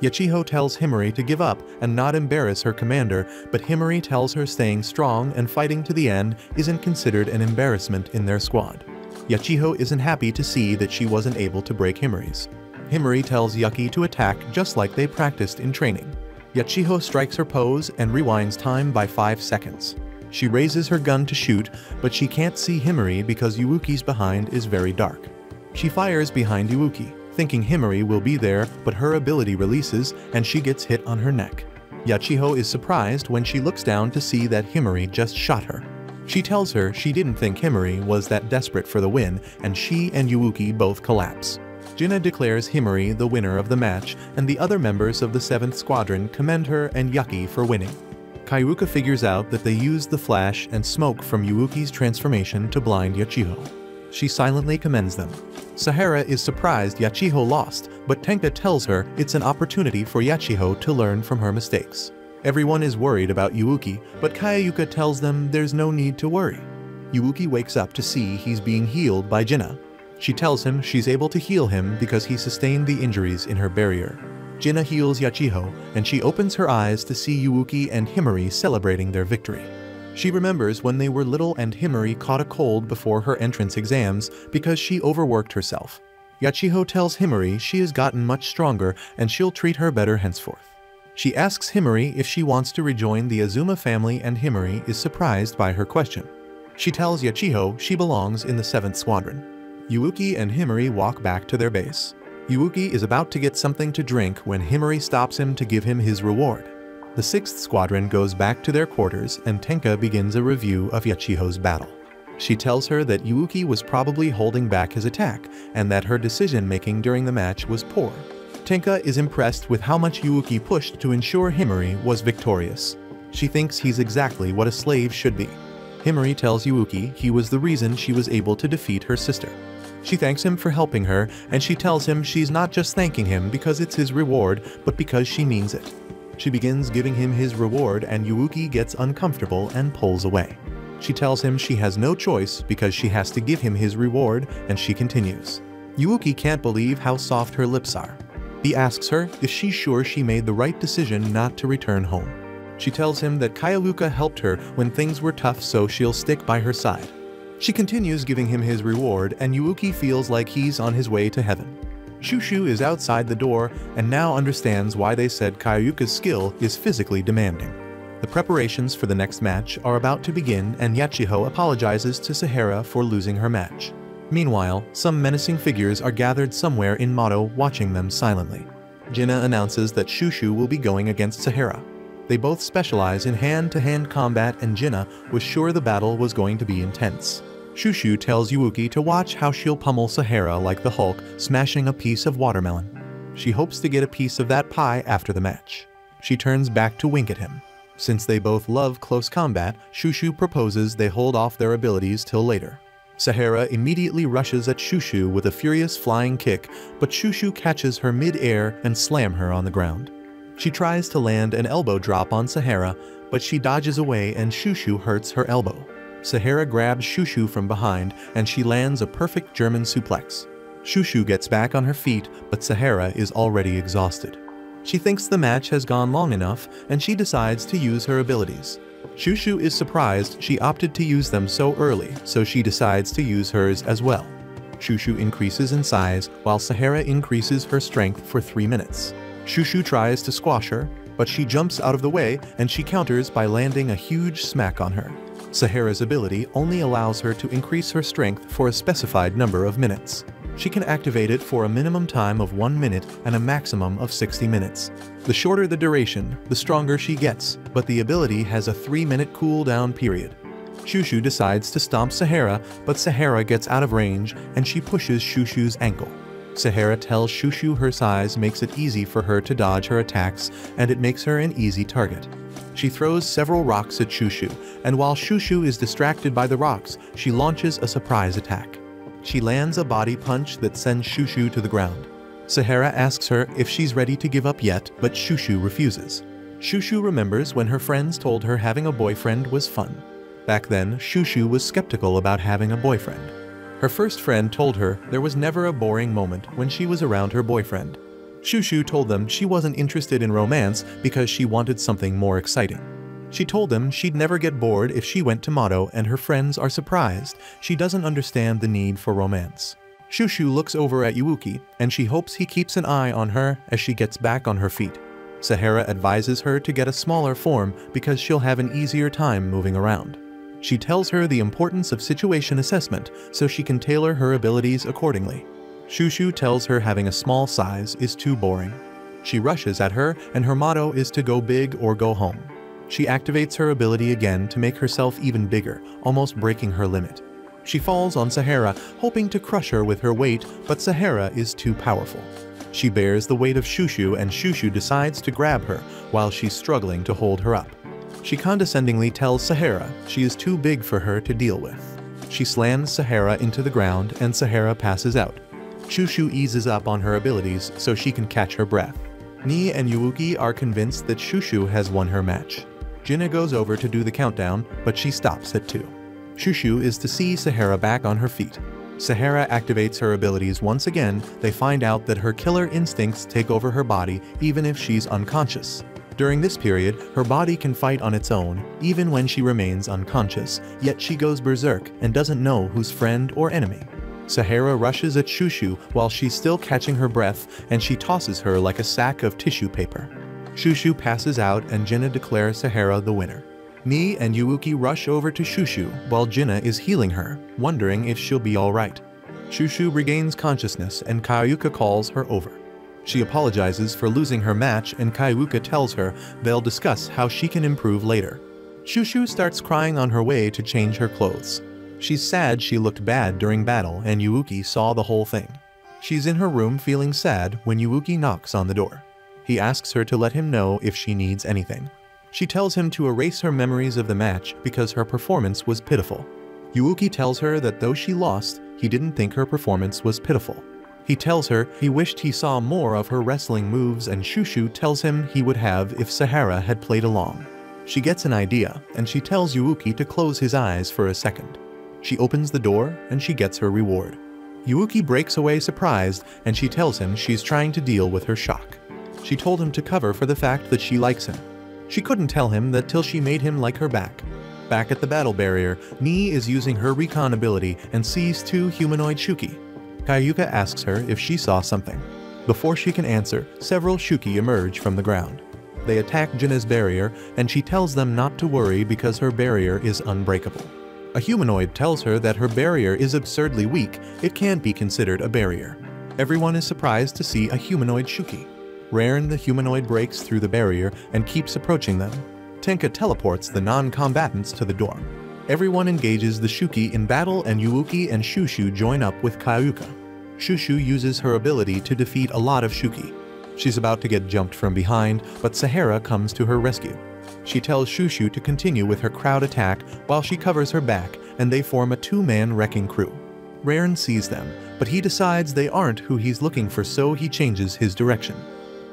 Yachiho tells Himari to give up and not embarrass her commander, but Himari tells her staying strong and fighting to the end isn't considered an embarrassment in their squad. Yachiho isn't happy to see that she wasn't able to break Himari's. Himari tells Yuuki to attack just like they practiced in training. Yachiho strikes her pose and rewinds time by 5 seconds. She raises her gun to shoot, but she can't see Himari because Yuuki's behind is very dark. She fires behind Yuuki, thinking Himari will be there, but her ability releases and she gets hit on her neck. Yachiho is surprised when she looks down to see that Himari just shot her. She tells her she didn't think Himari was that desperate for the win, and she and Yuuki both collapse. Jinna declares Himari the winner of the match, and the other members of the 7th Squadron commend her and Yuuki for winning. Kayuka figures out that they used the flash and smoke from Yuuki's transformation to blind Yachiho. She silently commends them. Sahara is surprised Yachiho lost, but Tenka tells her it's an opportunity for Yachiho to learn from her mistakes. Everyone is worried about Yuuki, but Kayayuka tells them there's no need to worry. Yuuki wakes up to see he's being healed by Jinna. She tells him she's able to heal him because he sustained the injuries in her barrier. Jinna heals Yachiho, and she opens her eyes to see Yuuki and Himari celebrating their victory. She remembers when they were little and Himari caught a cold before her entrance exams because she overworked herself. Yachiho tells Himari she has gotten much stronger and she'll treat her better henceforth. She asks Himari if she wants to rejoin the Azuma family and Himari is surprised by her question. She tells Yachiho she belongs in the 7th Squadron. Yuuki and Himari walk back to their base. Yuuki is about to get something to drink when Himari stops him to give him his reward. The 6th Squadron goes back to their quarters and Tenka begins a review of Yachiho's battle. She tells her that Yuuki was probably holding back his attack and that her decision-making during the match was poor. Tenka is impressed with how much Yuuki pushed to ensure Himari was victorious. She thinks he's exactly what a slave should be. Himari tells Yuuki he was the reason she was able to defeat her sister. She thanks him for helping her, and she tells him she's not just thanking him because it's his reward, but because she means it. She begins giving him his reward and Yuuki gets uncomfortable and pulls away. She tells him she has no choice because she has to give him his reward and she continues. Yuuki can't believe how soft her lips are. He asks her if she's sure she made the right decision not to return home. She tells him that Kailuka helped her when things were tough so she'll stick by her side. She continues giving him his reward and Yuuki feels like he's on his way to heaven. Shushu is outside the door and now understands why they said Kailuka's skill is physically demanding. The preparations for the next match are about to begin and Yachiho apologizes to Sahara for losing her match. Meanwhile, some menacing figures are gathered somewhere in Mato watching them silently. Jinna announces that Shushu will be going against Sahara. They both specialize in hand-to-hand -hand combat and Jinna was sure the battle was going to be intense. Shushu tells Yuuki to watch how she'll pummel Sahara like the Hulk, smashing a piece of watermelon. She hopes to get a piece of that pie after the match. She turns back to wink at him. Since they both love close combat, Shushu proposes they hold off their abilities till later. Sahara immediately rushes at Shushu with a furious flying kick, but Shushu catches her mid-air and slam her on the ground. She tries to land an elbow drop on Sahara, but she dodges away and Shushu hurts her elbow. Sahara grabs Shushu from behind and she lands a perfect German suplex. Shushu gets back on her feet, but Sahara is already exhausted. She thinks the match has gone long enough and she decides to use her abilities. Shushu is surprised she opted to use them so early, so she decides to use hers as well. Shushu increases in size while Sahara increases her strength for 3 minutes. Shushu tries to squash her, but she jumps out of the way and she counters by landing a huge smack on her. Sahara's ability only allows her to increase her strength for a specified number of minutes. She can activate it for a minimum time of 1 minute and a maximum of 60 minutes. The shorter the duration, the stronger she gets, but the ability has a 3-minute cooldown period. Shushu decides to stomp Sahara, but Sahara gets out of range and she pushes Shushu's ankle. Sahara tells Shushu her size makes it easy for her to dodge her attacks and it makes her an easy target. She throws several rocks at Shushu, and while Shushu is distracted by the rocks, she launches a surprise attack. She lands a body punch that sends Shushu to the ground. Sahara asks her if she's ready to give up yet, but Shushu refuses. Shushu remembers when her friends told her having a boyfriend was fun. Back then, Shushu was skeptical about having a boyfriend. Her first friend told her there was never a boring moment when she was around her boyfriend. Shushu told them she wasn't interested in romance because she wanted something more exciting. She told them she'd never get bored if she went to Mato and her friends are surprised she doesn't understand the need for romance. Shushu looks over at Yuuki and she hopes he keeps an eye on her as she gets back on her feet. Sahara advises her to get a smaller form because she'll have an easier time moving around. She tells her the importance of situation assessment so she can tailor her abilities accordingly. Shushu tells her having a small size is too boring. She rushes at her and her motto is to go big or go home. She activates her ability again to make herself even bigger, almost breaking her limit. She falls on Sahara, hoping to crush her with her weight, but Sahara is too powerful. She bears the weight of Shushu and Shushu decides to grab her while she's struggling to hold her up. She condescendingly tells Sahara she is too big for her to deal with. She slams Sahara into the ground and Sahara passes out. Shushu eases up on her abilities so she can catch her breath. Ni and Yuuki are convinced that Shushu has won her match. Jinna goes over to do the countdown, but she stops at 2. Shushu is to see Sahara back on her feet. Sahara activates her abilities once again, they find out that her killer instincts take over her body even if she's unconscious. During this period, her body can fight on its own, even when she remains unconscious, yet she goes berserk and doesn't know who's friend or enemy. Sahara rushes at Shushu while she's still catching her breath and she tosses her like a sack of tissue paper. Shushu passes out and Jinna declares Sahara the winner. Ni and Yuuki rush over to Shushu while Jinna is healing her, wondering if she'll be alright. Shushu regains consciousness and Kaiuka calls her over. She apologizes for losing her match and Kaiwuka tells her they'll discuss how she can improve later. Shushu starts crying on her way to change her clothes. She's sad she looked bad during battle and Yuuki saw the whole thing. She's in her room feeling sad when Yuuki knocks on the door. He asks her to let him know if she needs anything. She tells him to erase her memories of the match because her performance was pitiful. Yuuki tells her that though she lost, he didn't think her performance was pitiful. He tells her he wished he saw more of her wrestling moves and Shushu tells him he would have if Sahara had played along. She gets an idea, and she tells Yuuki to close his eyes for a second. She opens the door, and she gets her reward. Yuuki breaks away surprised, and she tells him she's trying to deal with her shock. She told him to cover for the fact that she likes him. She couldn't tell him that till she made him like her back. Back at the battle barrier, Nii is using her recon ability and sees two humanoid Shuki. Kayuka asks her if she saw something. Before she can answer, several Shuki emerge from the ground. They attack Jinna's barrier, and she tells them not to worry because her barrier is unbreakable. A humanoid tells her that her barrier is absurdly weak, it can't be considered a barrier. Everyone is surprised to see a humanoid Shuki. Raren the humanoid breaks through the barrier and keeps approaching them. Tenka teleports the non-combatants to the door. Everyone engages the Shuki in battle and Yuuki and Shushu join up with Kayuka. Shushu uses her ability to defeat a lot of Shuki. She's about to get jumped from behind, but Sahara comes to her rescue. She tells Shushu to continue with her crowd attack while she covers her back, and they form a two-man wrecking crew. Raren sees them, but he decides they aren't who he's looking for so he changes his direction.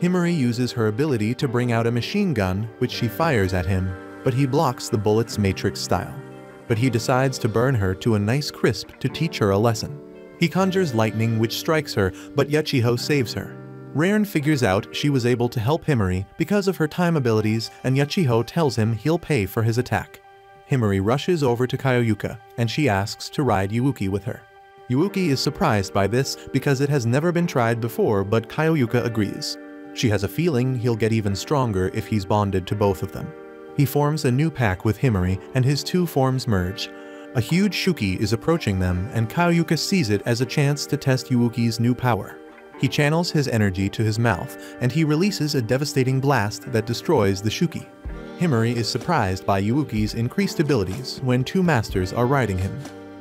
Himari uses her ability to bring out a machine gun, which she fires at him, but he blocks the bullet's matrix style. But he decides to burn her to a nice crisp to teach her a lesson. He conjures lightning which strikes her, but Yachiho saves her. Raren figures out she was able to help Himari because of her time abilities and Yachiho tells him he'll pay for his attack. Himari rushes over to Kyoyuka and she asks to ride Yuuki with her. Yuuki is surprised by this because it has never been tried before but Kyoyuka agrees. She has a feeling he'll get even stronger if he's bonded to both of them. He forms a new pack with Himari and his two forms merge. A huge Shuki is approaching them and Kyoyuka sees it as a chance to test Yuuki's new power. He channels his energy to his mouth and he releases a devastating blast that destroys the Shuki. Himari is surprised by Yuuki's increased abilities when two masters are riding him.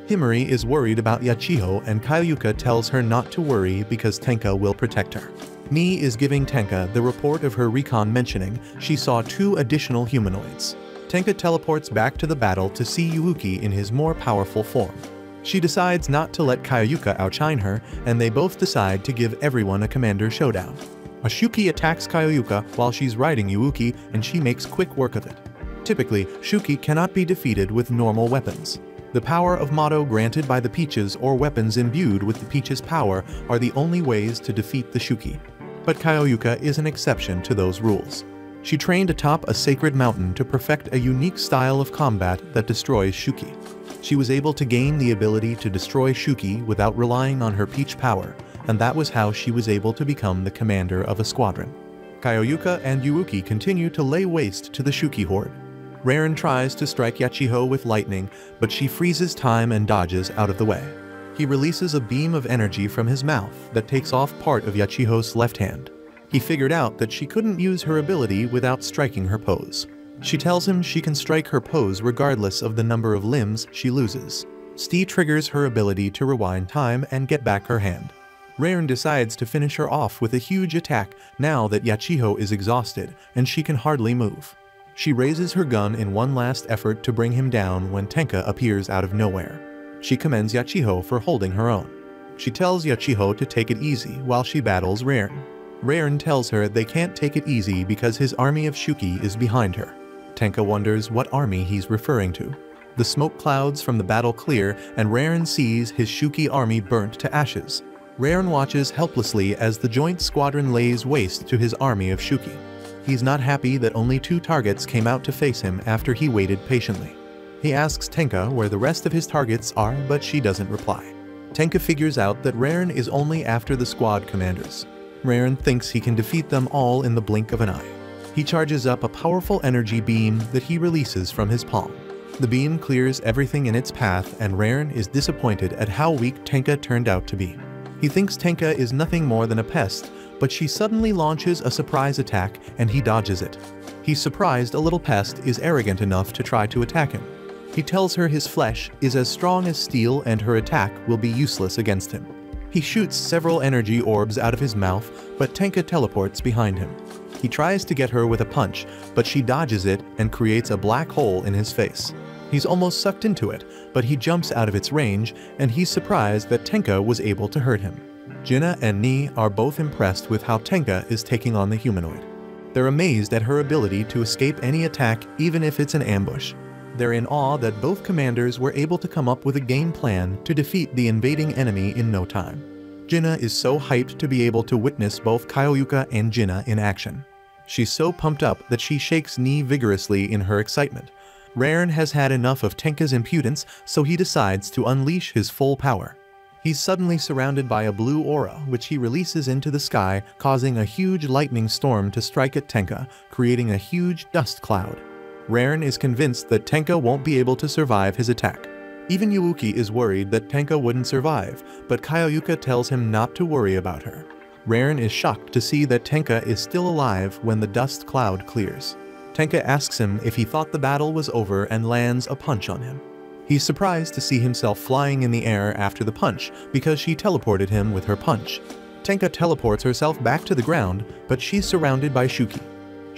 Himari is worried about Yachiho and Kyoyuka tells her not to worry because Tenka will protect her. Nii is giving Tenka the report of her recon mentioning she saw two additional humanoids. Tenka teleports back to the battle to see Yuuki in his more powerful form. She decides not to let Kyoyuka outshine her, and they both decide to give everyone a commander showdown. A Shuki attacks Kyoyuka while she's riding Yuuki, and she makes quick work of it. Typically, Shuki cannot be defeated with normal weapons. The power of Mato granted by the Peaches or weapons imbued with the Peaches' power are the only ways to defeat the Shuki but Kyoyuka is an exception to those rules. She trained atop a sacred mountain to perfect a unique style of combat that destroys Shuki. She was able to gain the ability to destroy Shuki without relying on her peach power, and that was how she was able to become the commander of a squadron. Kyoyuka and Yuuki continue to lay waste to the Shuki horde. Raren tries to strike Yachiho with lightning, but she freezes time and dodges out of the way he releases a beam of energy from his mouth that takes off part of Yachiho's left hand. He figured out that she couldn't use her ability without striking her pose. She tells him she can strike her pose regardless of the number of limbs she loses. Stee triggers her ability to rewind time and get back her hand. Raren decides to finish her off with a huge attack now that Yachiho is exhausted and she can hardly move. She raises her gun in one last effort to bring him down when Tenka appears out of nowhere. She commends Yachiho for holding her own. She tells Yachiho to take it easy while she battles Raren. Raren tells her they can't take it easy because his army of Shuki is behind her. Tenka wonders what army he's referring to. The smoke clouds from the battle clear and Raren sees his Shuki army burnt to ashes. Raren watches helplessly as the joint squadron lays waste to his army of Shuki. He's not happy that only two targets came out to face him after he waited patiently. He asks Tenka where the rest of his targets are, but she doesn't reply. Tenka figures out that Raren is only after the squad commanders. Raren thinks he can defeat them all in the blink of an eye. He charges up a powerful energy beam that he releases from his palm. The beam clears everything in its path and Raren is disappointed at how weak Tenka turned out to be. He thinks Tenka is nothing more than a pest, but she suddenly launches a surprise attack and he dodges it. He's surprised a little pest is arrogant enough to try to attack him. He tells her his flesh is as strong as steel and her attack will be useless against him. He shoots several energy orbs out of his mouth, but Tenka teleports behind him. He tries to get her with a punch, but she dodges it and creates a black hole in his face. He's almost sucked into it, but he jumps out of its range, and he's surprised that Tenka was able to hurt him. Jinna and Nii are both impressed with how Tenka is taking on the humanoid. They're amazed at her ability to escape any attack even if it's an ambush. They're in awe that both commanders were able to come up with a game plan to defeat the invading enemy in no time. Jinna is so hyped to be able to witness both Kaioyuka and Jinna in action. She's so pumped up that she shakes Nii vigorously in her excitement. Raren has had enough of Tenka's impudence, so he decides to unleash his full power. He's suddenly surrounded by a blue aura, which he releases into the sky, causing a huge lightning storm to strike at Tenka, creating a huge dust cloud. Raren is convinced that Tenka won't be able to survive his attack. Even Yuuki is worried that Tenka wouldn't survive, but Kaioyuka tells him not to worry about her. Raren is shocked to see that Tenka is still alive when the dust cloud clears. Tenka asks him if he thought the battle was over and lands a punch on him. He's surprised to see himself flying in the air after the punch because she teleported him with her punch. Tenka teleports herself back to the ground, but she's surrounded by Shuki.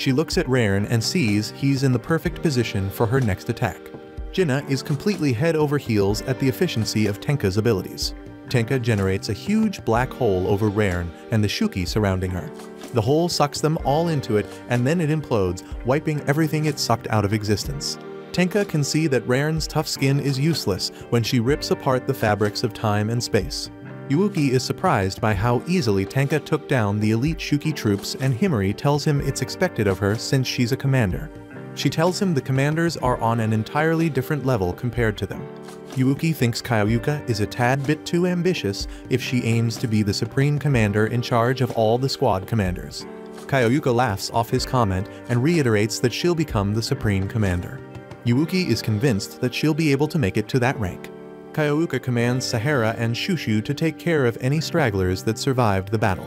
She looks at Raren and sees he's in the perfect position for her next attack. Jinna is completely head over heels at the efficiency of Tenka's abilities. Tenka generates a huge black hole over Raren and the Shuki surrounding her. The hole sucks them all into it and then it implodes, wiping everything it sucked out of existence. Tenka can see that Raren's tough skin is useless when she rips apart the fabrics of time and space. Yuuki is surprised by how easily Tenka took down the elite Shuki troops and Himari tells him it's expected of her since she's a commander. She tells him the commanders are on an entirely different level compared to them. Yuuki thinks Kaioyuka is a tad bit too ambitious if she aims to be the supreme commander in charge of all the squad commanders. Kaioyuka laughs off his comment and reiterates that she'll become the supreme commander. Yuuki is convinced that she'll be able to make it to that rank. Kaioyuka commands Sahara and Shushu to take care of any stragglers that survived the battle.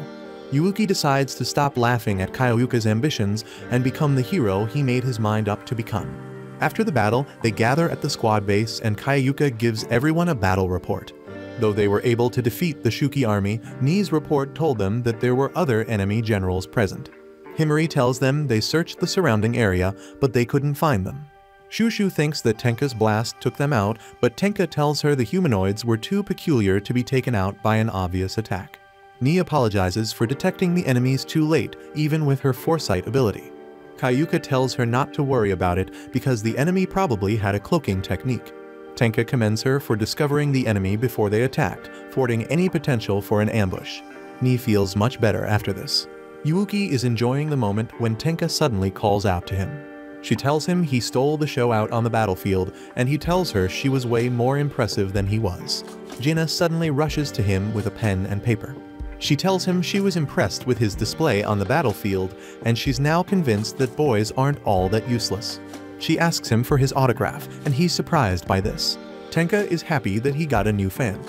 Yuuki decides to stop laughing at Kaioyuka's ambitions and become the hero he made his mind up to become. After the battle, they gather at the squad base and Kaioyuka gives everyone a battle report. Though they were able to defeat the Shuki army, Nii's report told them that there were other enemy generals present. Himari tells them they searched the surrounding area, but they couldn't find them. Shushu thinks that Tenka's blast took them out, but Tenka tells her the humanoids were too peculiar to be taken out by an obvious attack. Nii apologizes for detecting the enemies too late, even with her foresight ability. Kaioyuka tells her not to worry about it because the enemy probably had a cloaking technique. Tenka commends her for discovering the enemy before they attacked, thwarting any potential for an ambush. Nii feels much better after this. Yuuki is enjoying the moment when Tenka suddenly calls out to him. She tells him he stole the show out on the battlefield, and he tells her she was way more impressive than he was. Jinna suddenly rushes to him with a pen and paper. She tells him she was impressed with his display on the battlefield, and she's now convinced that boys aren't all that useless. She asks him for his autograph, and he's surprised by this. Tenka is happy that he got a new fan.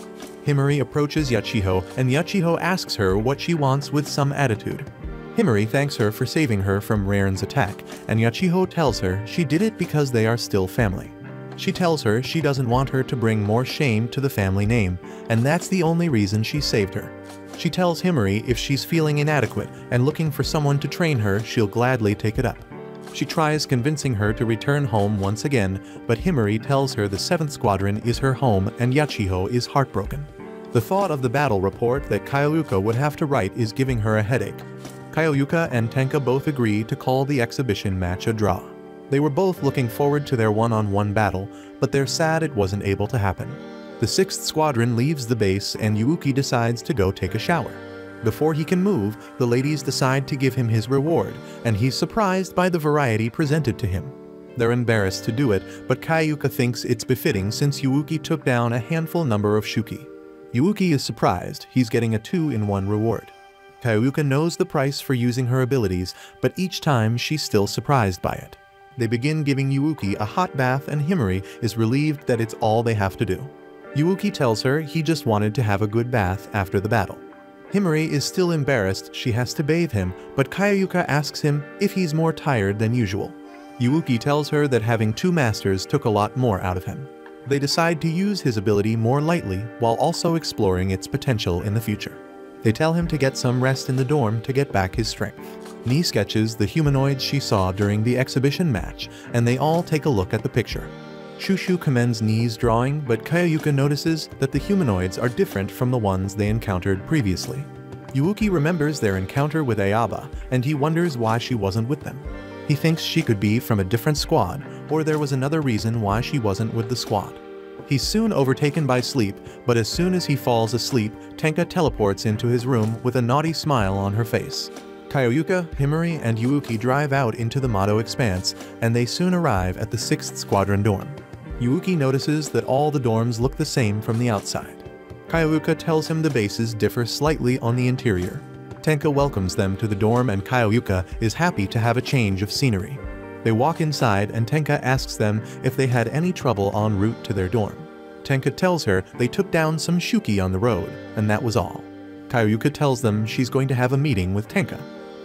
Himari approaches Yachiho, and Yachiho asks her what she wants with some attitude. Himari thanks her for saving her from Raren's attack, and Yachiho tells her she did it because they are still family. She tells her she doesn't want her to bring more shame to the family name, and that's the only reason she saved her. She tells Himari if she's feeling inadequate and looking for someone to train her, she'll gladly take it up. She tries convincing her to return home once again, but Himari tells her the 7th Squadron is her home and Yachiho is heartbroken. The thought of the battle report that Kaioyuka would have to write is giving her a headache. Kaioyuka and Tenka both agree to call the exhibition match a draw. They were both looking forward to their one-on-one -on -one battle, but they're sad it wasn't able to happen. The 6th Squadron leaves the base and Yuuki decides to go take a shower. Before he can move, the ladies decide to give him his reward, and he's surprised by the variety presented to him. They're embarrassed to do it, but Kaioyuka thinks it's befitting since Yuuki took down a handful number of Shuki. Yuuki is surprised he's getting a 2-in-1 reward. Kaioyuka knows the price for using her abilities, but each time she's still surprised by it. They begin giving Yuuki a hot bath and Himari is relieved that it's all they have to do. Yuuki tells her he just wanted to have a good bath after the battle. Himari is still embarrassed she has to bathe him, but Kaioyuka asks him if he's more tired than usual. Yuuki tells her that having two masters took a lot more out of him. They decide to use his ability more lightly while also exploring its potential in the future. They tell him to get some rest in the dorm to get back his strength. Nii sketches the humanoids she saw during the exhibition match, and they all take a look at the picture. Shushu commends Nii's drawing, but Kaioyuka notices that the humanoids are different from the ones they encountered previously. Yuuki remembers their encounter with Ayaba, and he wonders why she wasn't with them. He thinks she could be from a different squad, or there was another reason why she wasn't with the squad. He's soon overtaken by sleep, but as soon as he falls asleep, Tenka teleports into his room with a naughty smile on her face. Kaioyuka, Himari, and Yuuki drive out into the Mato Expanse, and they soon arrive at the 6th Squadron dorm. Yuuki notices that all the dorms look the same from the outside. Kaioyuka tells him the bases differ slightly on the interior. Tenka welcomes them to the dorm and Kaioyuka is happy to have a change of scenery. They walk inside and Tenka asks them if they had any trouble en route to their dorm. Tenka tells her they took down some shuki on the road, and that was all. Kaioyuka tells them she's going to have a meeting with Tenka.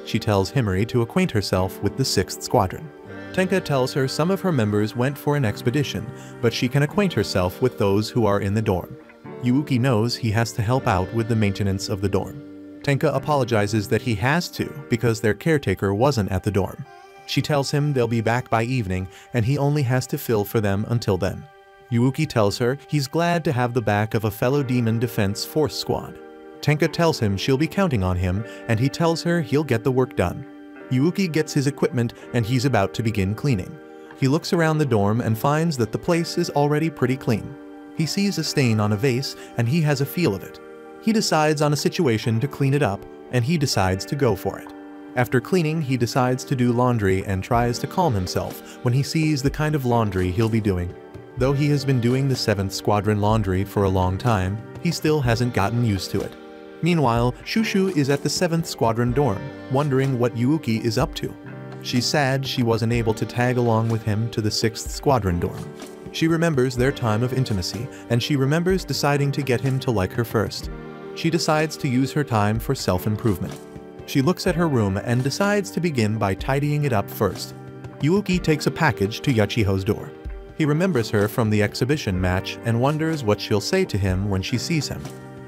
She tells Himari to acquaint herself with the 6th Squadron. Tenka tells her some of her members went for an expedition, but she can acquaint herself with those who are in the dorm. Yuuki knows he has to help out with the maintenance of the dorm. Tenka apologizes that he has to because their caretaker wasn't at the dorm. She tells him they'll be back by evening and he only has to fill for them until then. Yuuki tells her he's glad to have the back of a fellow Demon Defense Force squad. Tenka tells him she'll be counting on him and he tells her he'll get the work done. Yuuki gets his equipment and he's about to begin cleaning. He looks around the dorm and finds that the place is already pretty clean. He sees a stain on a vase and he has a feel of it. He decides on a situation to clean it up and he decides to go for it. After cleaning, he decides to do laundry and tries to calm himself when he sees the kind of laundry he'll be doing. Though he has been doing the 7th Squadron laundry for a long time, he still hasn't gotten used to it. Meanwhile, Shushu is at the 7th Squadron dorm, wondering what Yuuki is up to. She's sad she wasn't able to tag along with him to the 6th Squadron dorm. She remembers their time of intimacy, and she remembers deciding to get him to like her first. She decides to use her time for self-improvement. She looks at her room and decides to begin by tidying it up first. Yuuki takes a package to Yachiho's door. He remembers her from the exhibition match and wonders what she'll say to him when she sees him.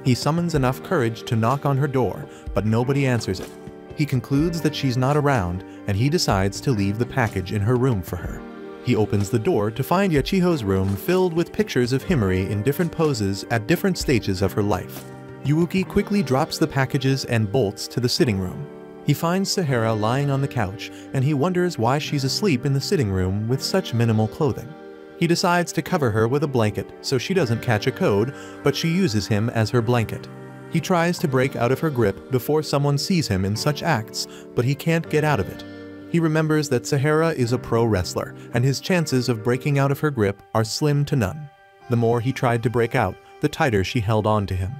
He summons enough courage to knock on her door, but nobody answers it. He concludes that she's not around, and he decides to leave the package in her room for her. He opens the door to find Yachiho's room filled with pictures of Himari in different poses at different stages of her life. Yuuki quickly drops the packages and bolts to the sitting room. He finds Sahara lying on the couch, and he wonders why she's asleep in the sitting room with such minimal clothing. He decides to cover her with a blanket so she doesn't catch a code, but she uses him as her blanket. He tries to break out of her grip before someone sees him in such acts, but he can't get out of it. He remembers that Sahara is a pro wrestler, and his chances of breaking out of her grip are slim to none. The more he tried to break out, the tighter she held on to him.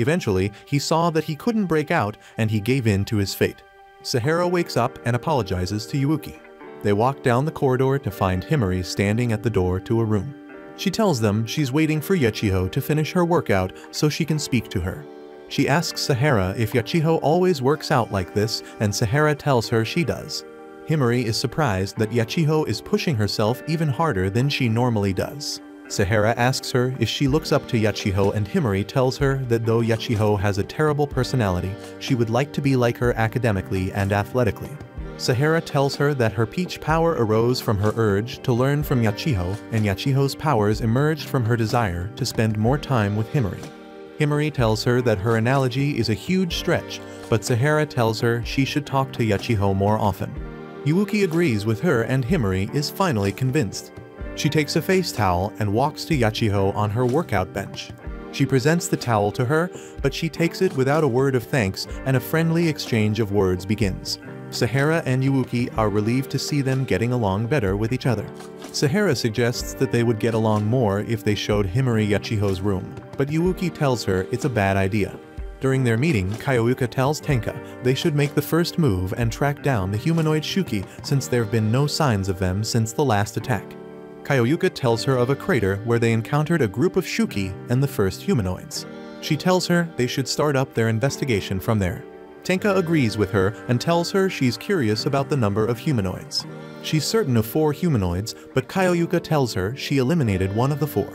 Eventually, he saw that he couldn't break out and he gave in to his fate. Sahara wakes up and apologizes to Yuuki. They walk down the corridor to find Himari standing at the door to a room. She tells them she's waiting for Yachiho to finish her workout so she can speak to her. She asks Sahara if Yachiho always works out like this and Sahara tells her she does. Himari is surprised that Yachiho is pushing herself even harder than she normally does. Sahara asks her if she looks up to Yachiho and Himari tells her that though Yachiho has a terrible personality, she would like to be like her academically and athletically. Sahara tells her that her peach power arose from her urge to learn from Yachiho, and Yachiho's powers emerged from her desire to spend more time with Himari. Himari tells her that her analogy is a huge stretch, but Sahara tells her she should talk to Yachiho more often. Yuuki agrees with her and Himari is finally convinced. She takes a face towel and walks to Yachiho on her workout bench. She presents the towel to her, but she takes it without a word of thanks and a friendly exchange of words begins. Sahara and Yuuki are relieved to see them getting along better with each other. Sahara suggests that they would get along more if they showed Himari Yachiho's room, but Yuuki tells her it's a bad idea. During their meeting, Kaioyuka tells Tenka they should make the first move and track down the humanoid Shuki since there have been no signs of them since the last attack. Kaioyuka tells her of a crater where they encountered a group of Shuki and the first humanoids. She tells her they should start up their investigation from there. Tenka agrees with her and tells her she's curious about the number of humanoids. She's certain of four humanoids, but Kaioyuka tells her she eliminated one of the four.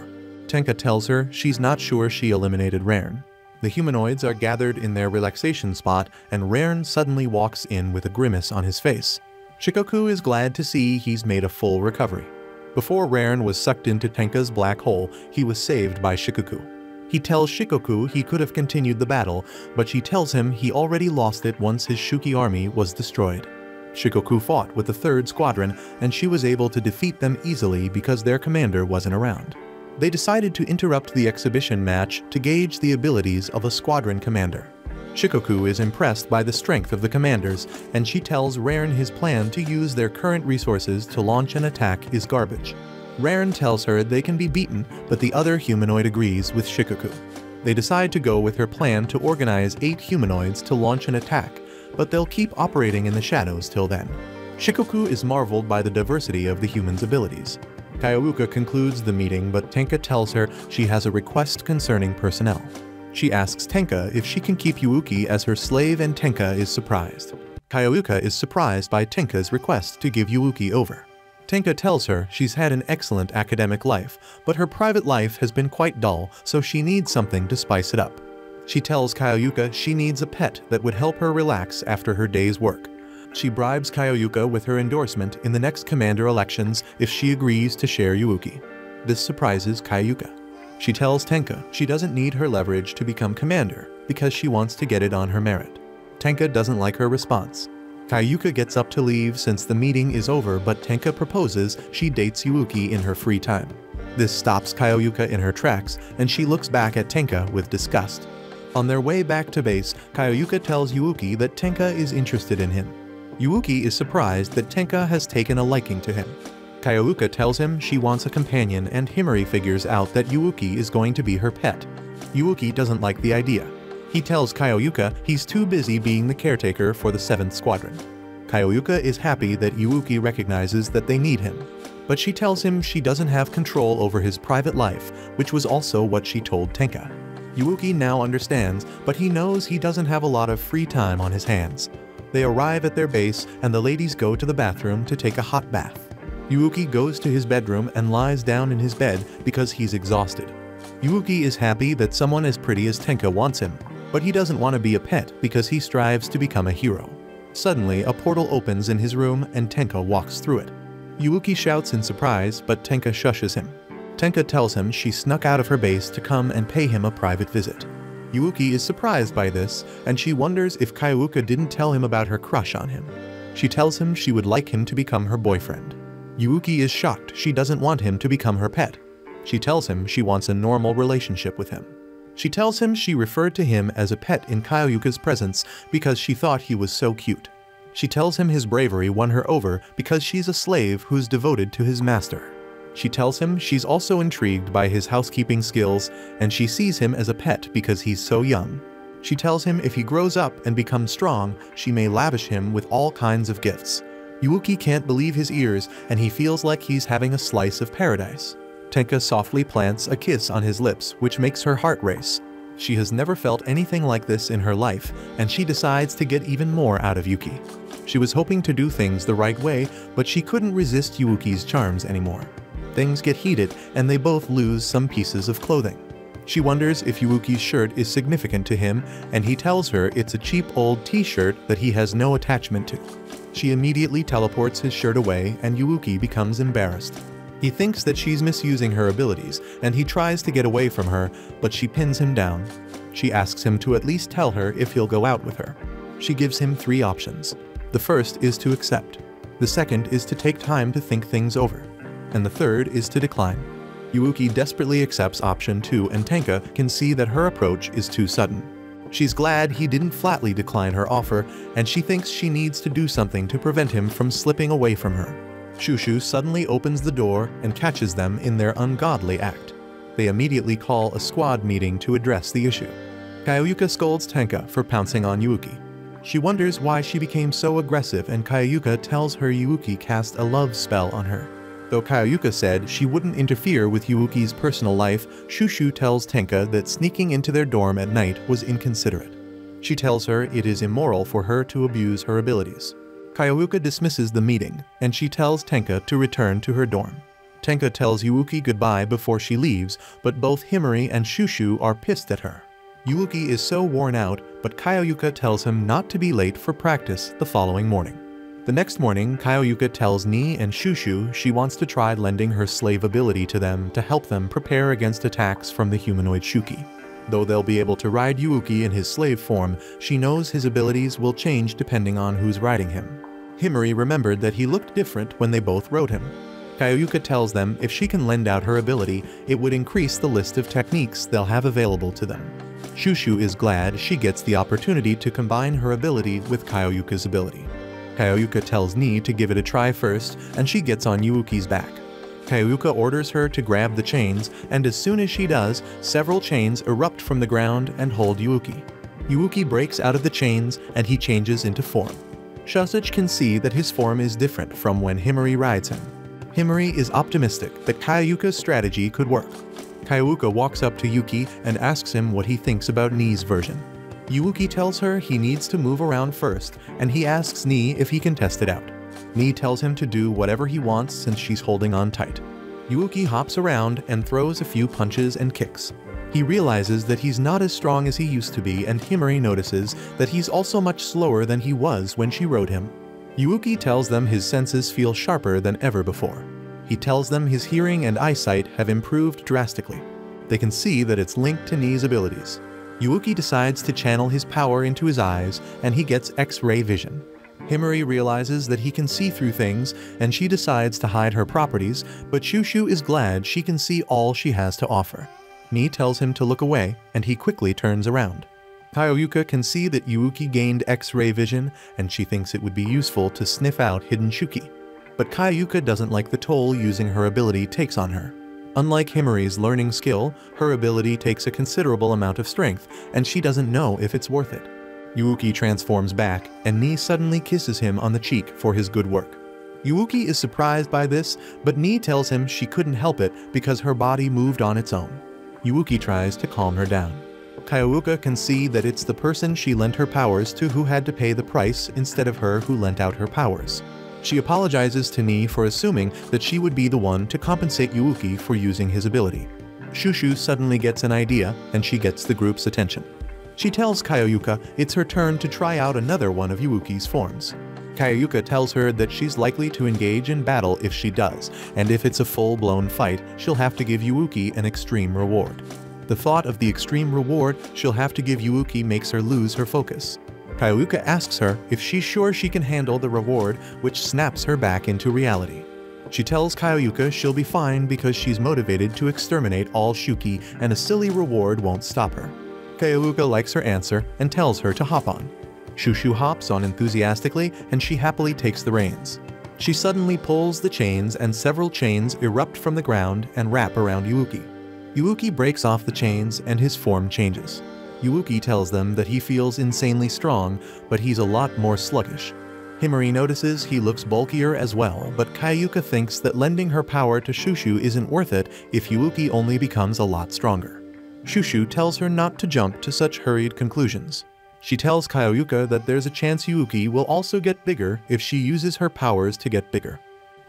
Tenka tells her she's not sure she eliminated Raren. The humanoids are gathered in their relaxation spot, and Raren suddenly walks in with a grimace on his face. Shikoku is glad to see he's made a full recovery. Before Raren was sucked into Tenka's black hole, he was saved by Shikoku. He tells Shikoku he could have continued the battle, but she tells him he already lost it once his Shuki army was destroyed. Shikoku fought with the 3rd Squadron, and she was able to defeat them easily because their commander wasn't around. They decided to interrupt the exhibition match to gauge the abilities of a squadron commander. Shikoku is impressed by the strength of the commanders, and she tells Raren his plan to use their current resources to launch an attack is garbage. Raren tells her they can be beaten, but the other humanoid agrees with Shikoku. They decide to go with her plan to organize eight humanoids to launch an attack, but they'll keep operating in the shadows till then. Shikoku is marveled by the diversity of the humans' abilities. Kyoyuka concludes the meeting but Tenka tells her she has a request concerning personnel. She asks Tenka if she can keep Yuuki as her slave and Tenka is surprised. Kyoyuka is surprised by Tenka's request to give Yuuki over. Tenka tells her she's had an excellent academic life, but her private life has been quite dull, so she needs something to spice it up. She tells Kyoyuka she needs a pet that would help her relax after her day's work. She bribes Kyoyuka with her endorsement in the next commander elections if she agrees to share Yuuki. This surprises Kyoyuka. She tells Tenka she doesn't need her leverage to become commander because she wants to get it on her merit. Tenka doesn't like her response. Kyoyuka gets up to leave since the meeting is over but Tenka proposes she dates Yuuki in her free time. This stops Kyoyuka in her tracks and she looks back at Tenka with disgust. On their way back to base, Kyoyuka tells Yuuki that Tenka is interested in him. Yuuki is surprised that Tenka has taken a liking to him. Kyoyuka tells him she wants a companion and Himari figures out that Yuuki is going to be her pet. Yuuki doesn't like the idea. He tells Kyoyuka he's too busy being the caretaker for the 7th Squadron. Kyoyuka is happy that Yuuki recognizes that they need him, but she tells him she doesn't have control over his private life, which was also what she told Tenka. Yuuki now understands, but he knows he doesn't have a lot of free time on his hands. They arrive at their base and the ladies go to the bathroom to take a hot bath. Yuuki goes to his bedroom and lies down in his bed because he's exhausted. Yuuki is happy that someone as pretty as Tenka wants him, but he doesn't want to be a pet because he strives to become a hero. Suddenly, a portal opens in his room and Tenka walks through it. Yuuki shouts in surprise, but Tenka shushes him. Tenka tells him she snuck out of her base to come and pay him a private visit. Yuuki is surprised by this, and she wonders if Kyoyuka didn't tell him about her crush on him. She tells him she would like him to become her boyfriend. Yuuki is shocked she doesn't want him to become her pet. She tells him she wants a normal relationship with him. She tells him she referred to him as a pet in Kyoyuka's presence because she thought he was so cute. She tells him his bravery won her over because she's a slave who's devoted to his master. She tells him she's also intrigued by his housekeeping skills and she sees him as a pet because he's so young. She tells him if he grows up and becomes strong, she may lavish him with all kinds of gifts. Yuuki can't believe his ears and he feels like he's having a slice of paradise. Tenka softly plants a kiss on his lips, which makes her heart race. She has never felt anything like this in her life, and she decides to get even more out of Yuuki. She was hoping to do things the right way, but she couldn't resist Yuuki's charms anymore. Things get heated, and they both lose some pieces of clothing. She wonders if Yuuki's shirt is significant to him, and he tells her it's a cheap old t-shirt that he has no attachment to. She immediately teleports his shirt away, and Yuuki becomes embarrassed. He thinks that she's misusing her abilities, and he tries to get away from her, but she pins him down. She asks him to at least tell her if he'll go out with her. She gives him three options. The first is to accept. The second is to take time to think things over. And the third is to decline. Yuuki desperately accepts option 2 and Tenka can see that her approach is too sudden. She's glad he didn't flatly decline her offer, and she thinks she needs to do something to prevent him from slipping away from her. Shushu suddenly opens the door and catches them in their ungodly act. They immediately call a squad meeting to address the issue. Kyoyuka scolds Tenka for pouncing on Yuuki. She wonders why she became so aggressive and Kyoyuka tells her Yuuki cast a love spell on her. Though Kyoyuka said she wouldn't interfere with Yuuki's personal life, Shushu tells Tenka that sneaking into their dorm at night was inconsiderate. She tells her it is immoral for her to abuse her abilities. Kyoyuka dismisses the meeting, and she tells Tenka to return to her dorm. Tenka tells Yuuki goodbye before she leaves, but both Himari and Shushu are pissed at her. Yuuki is so worn out, but Kyoyuka tells him not to be late for practice the following morning. The next morning, Kyoyuka tells Ni and Shushu she wants to try lending her slave ability to them to help them prepare against attacks from the humanoid Shuki. Though they'll be able to ride Yuuki in his slave form, she knows his abilities will change depending on who's riding him. Himari remembered that he looked different when they both rode him. Kaioyuka tells them if she can lend out her ability, it would increase the list of techniques they'll have available to them. Shushu is glad she gets the opportunity to combine her ability with Kaioyuka's ability. Kaioyuka tells Ni to give it a try first, and she gets on Yuuki's back. Kaioyuka orders her to grab the chains, and as soon as she does, several chains erupt from the ground and hold Yuuki. Yuuki breaks out of the chains, and he changes into form. Shushu can see that his form is different from when Himari rides him. Himari is optimistic that Kaioyuka's strategy could work. Kaioyuka walks up to Yuuki and asks him what he thinks about Ni's version. Yuuki tells her he needs to move around first, and he asks Ni if he can test it out. Ni tells him to do whatever he wants since she's holding on tight. Yuuki hops around and throws a few punches and kicks. He realizes that he's not as strong as he used to be and Himari notices that he's also much slower than he was when she rode him. Yuuki tells them his senses feel sharper than ever before. He tells them his hearing and eyesight have improved drastically. They can see that it's linked to Ni's abilities. Yuuki decides to channel his power into his eyes and he gets X-ray vision. Himari realizes that he can see through things and she decides to hide her properties, but Shushu is glad she can see all she has to offer. Ni tells him to look away and he quickly turns around. Kaioyuka can see that Yuuki gained X-ray vision, and she thinks it would be useful to sniff out hidden Shuki. But Kaioyuka doesn't like the toll using her ability takes on her. Unlike Himari's learning skill, her ability takes a considerable amount of strength, and she doesn't know if it's worth it. Yuuki transforms back, and Ni suddenly kisses him on the cheek for his good work. Yuuki is surprised by this, but Ni tells him she couldn't help it because her body moved on its own. Yuuki tries to calm her down. Kaioyuka can see that it's the person she lent her powers to who had to pay the price instead of her who lent out her powers. She apologizes to Ni for assuming that she would be the one to compensate Yuuki for using his ability. Shushu suddenly gets an idea and she gets the group's attention. She tells Kaioyuka it's her turn to try out another one of Yuuki's forms. Kaioyuka tells her that she's likely to engage in battle if she does, and if it's a full-blown fight, she'll have to give Yuuki an extreme reward. The thought of the extreme reward she'll have to give Yuuki makes her lose her focus. Kaioyuka asks her if she's sure she can handle the reward, which snaps her back into reality. She tells Kaioyuka she'll be fine because she's motivated to exterminate all Shuki and a silly reward won't stop her. Kaioyuka likes her answer and tells her to hop on. Shushu hops on enthusiastically and she happily takes the reins. She suddenly pulls the chains and several chains erupt from the ground and wrap around Yuuki. Yuuki breaks off the chains and his form changes. Yuuki tells them that he feels insanely strong, but he's a lot more sluggish. Himari notices he looks bulkier as well, but Kaioyuka thinks that lending her power to Shushu isn't worth it if Yuuki only becomes a lot stronger. Shushu tells her not to jump to such hurried conclusions. She tells Kaioyuka that there's a chance Yuuki will also get bigger if she uses her powers to get bigger.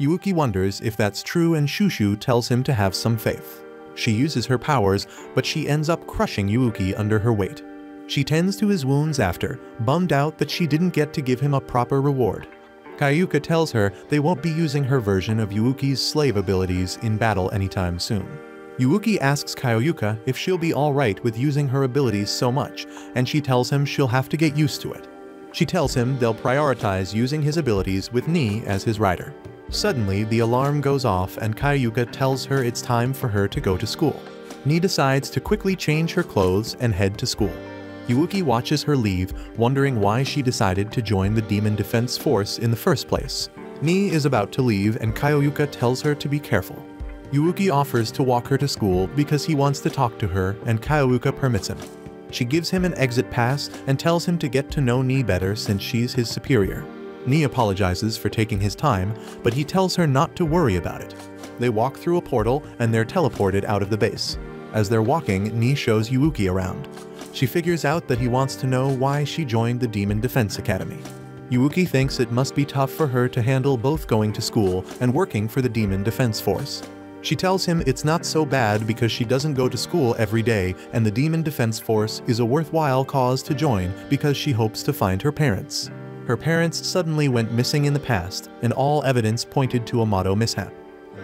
Yuuki wonders if that's true and Shushu tells him to have some faith. She uses her powers, but she ends up crushing Yuuki under her weight. She tends to his wounds after, bummed out that she didn't get to give him a proper reward. Kaioyuka tells her they won't be using her version of Yuuki's slave abilities in battle anytime soon. Yuuki asks Kaioyuka if she'll be alright with using her abilities so much, and she tells him she'll have to get used to it. She tells him they'll prioritize using his abilities with Ni as his rider. Suddenly, the alarm goes off and Kaioyuka tells her it's time for her to go to school. Ni decides to quickly change her clothes and head to school. Yuuki watches her leave, wondering why she decided to join the Demon Defense Force in the first place. Ni is about to leave and Kaioyuka tells her to be careful. Yuuki offers to walk her to school because he wants to talk to her and Kaioyuka permits him. She gives him an exit pass and tells him to get to know Ni better since she's his superior. Ni apologizes for taking his time, but he tells her not to worry about it. They walk through a portal and they're teleported out of the base. As they're walking, Ni shows Yuuki around. She figures out that he wants to know why she joined the Demon Defense Academy. Yuuki thinks it must be tough for her to handle both going to school and working for the Demon Defense Force. She tells him it's not so bad because she doesn't go to school every day and the Demon Defense Force is a worthwhile cause to join because she hopes to find her parents. Her parents suddenly went missing in the past, and all evidence pointed to a Mato mishap.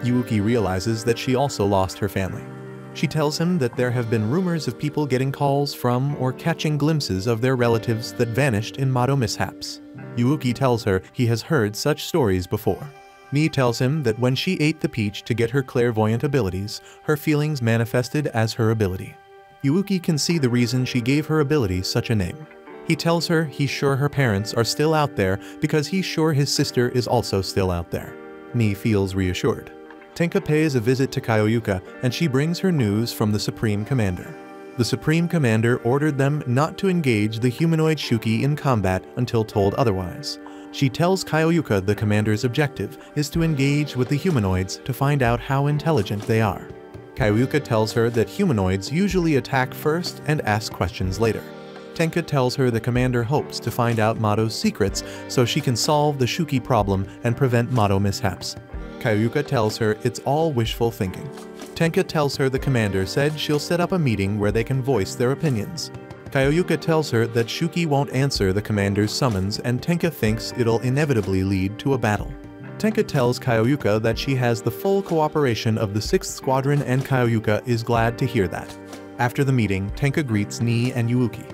Yuuki realizes that she also lost her family. She tells him that there have been rumors of people getting calls from or catching glimpses of their relatives that vanished in Mato mishaps. Yuuki tells her he has heard such stories before. Ni tells him that when she ate the peach to get her clairvoyant abilities, her feelings manifested as her ability. Yuuki can see the reason she gave her ability such a name. He tells her he's sure her parents are still out there because he's sure his sister is also still out there. Ni feels reassured. Tenka pays a visit to Kaioyuka and she brings her news from the Supreme Commander. The Supreme Commander ordered them not to engage the humanoid Shuki in combat until told otherwise. She tells Kaioyuka the commander's objective is to engage with the humanoids to find out how intelligent they are. Kaioyuka tells her that humanoids usually attack first and ask questions later. Tenka tells her the commander hopes to find out Mato's secrets so she can solve the Shuki problem and prevent Mato mishaps. Kaioyuka tells her it's all wishful thinking. Tenka tells her the commander said she'll set up a meeting where they can voice their opinions. Kaioyuka tells her that Shuki won't answer the commander's summons and Tenka thinks it'll inevitably lead to a battle. Tenka tells Kaioyuka that she has the full cooperation of the 6th Squadron and Kaioyuka is glad to hear that. After the meeting, Tenka greets Ni and Yuuki.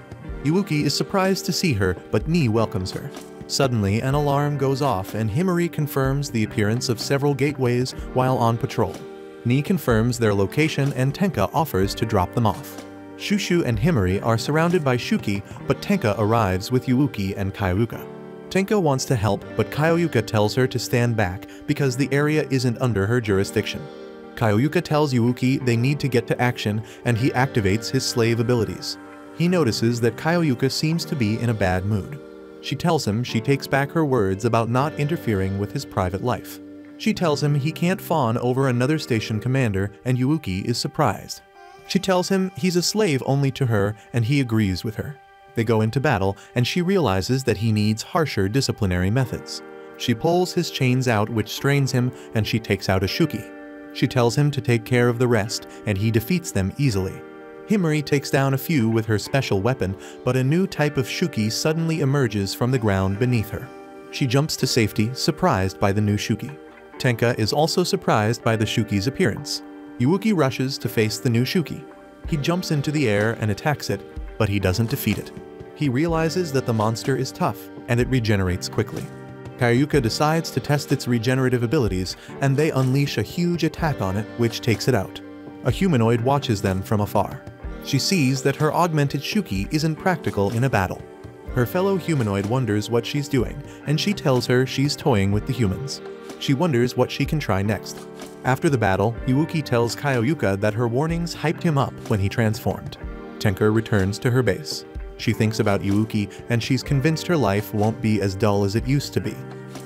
Yuuki is surprised to see her, but Ni welcomes her. Suddenly, an alarm goes off and Himari confirms the appearance of several gateways while on patrol. Ni confirms their location and Tenka offers to drop them off. Shushu and Himari are surrounded by Shuki, but Tenka arrives with Yuuki and Kaioyuka. Tenka wants to help, but Kaioyuka tells her to stand back because the area isn't under her jurisdiction. Kaioyuka tells Yuuki they need to get to action and he activates his slave abilities. He notices that Kaioyuka seems to be in a bad mood. She tells him she takes back her words about not interfering with his private life. She tells him he can't fawn over another station commander and Yuuki is surprised. She tells him he's a slave only to her and he agrees with her. They go into battle and she realizes that he needs harsher disciplinary methods. She pulls his chains out which strains him and she takes out a Shuki. She tells him to take care of the rest and he defeats them easily. Himari takes down a few with her special weapon, but a new type of Shuki suddenly emerges from the ground beneath her. She jumps to safety, surprised by the new Shuki. Tenka is also surprised by the Shuki's appearance. Yuuki rushes to face the new Shuki. He jumps into the air and attacks it, but he doesn't defeat it. He realizes that the monster is tough, and it regenerates quickly. Kaioyuka decides to test its regenerative abilities, and they unleash a huge attack on it which takes it out. A humanoid watches them from afar. She sees that her augmented Shuki isn't practical in a battle. Her fellow humanoid wonders what she's doing, and she tells her she's toying with the humans. She wonders what she can try next. After the battle, Yuuki tells Kaioyuka that her warnings hyped him up when he transformed. Tenka returns to her base. She thinks about Yuuki and she's convinced her life won't be as dull as it used to be.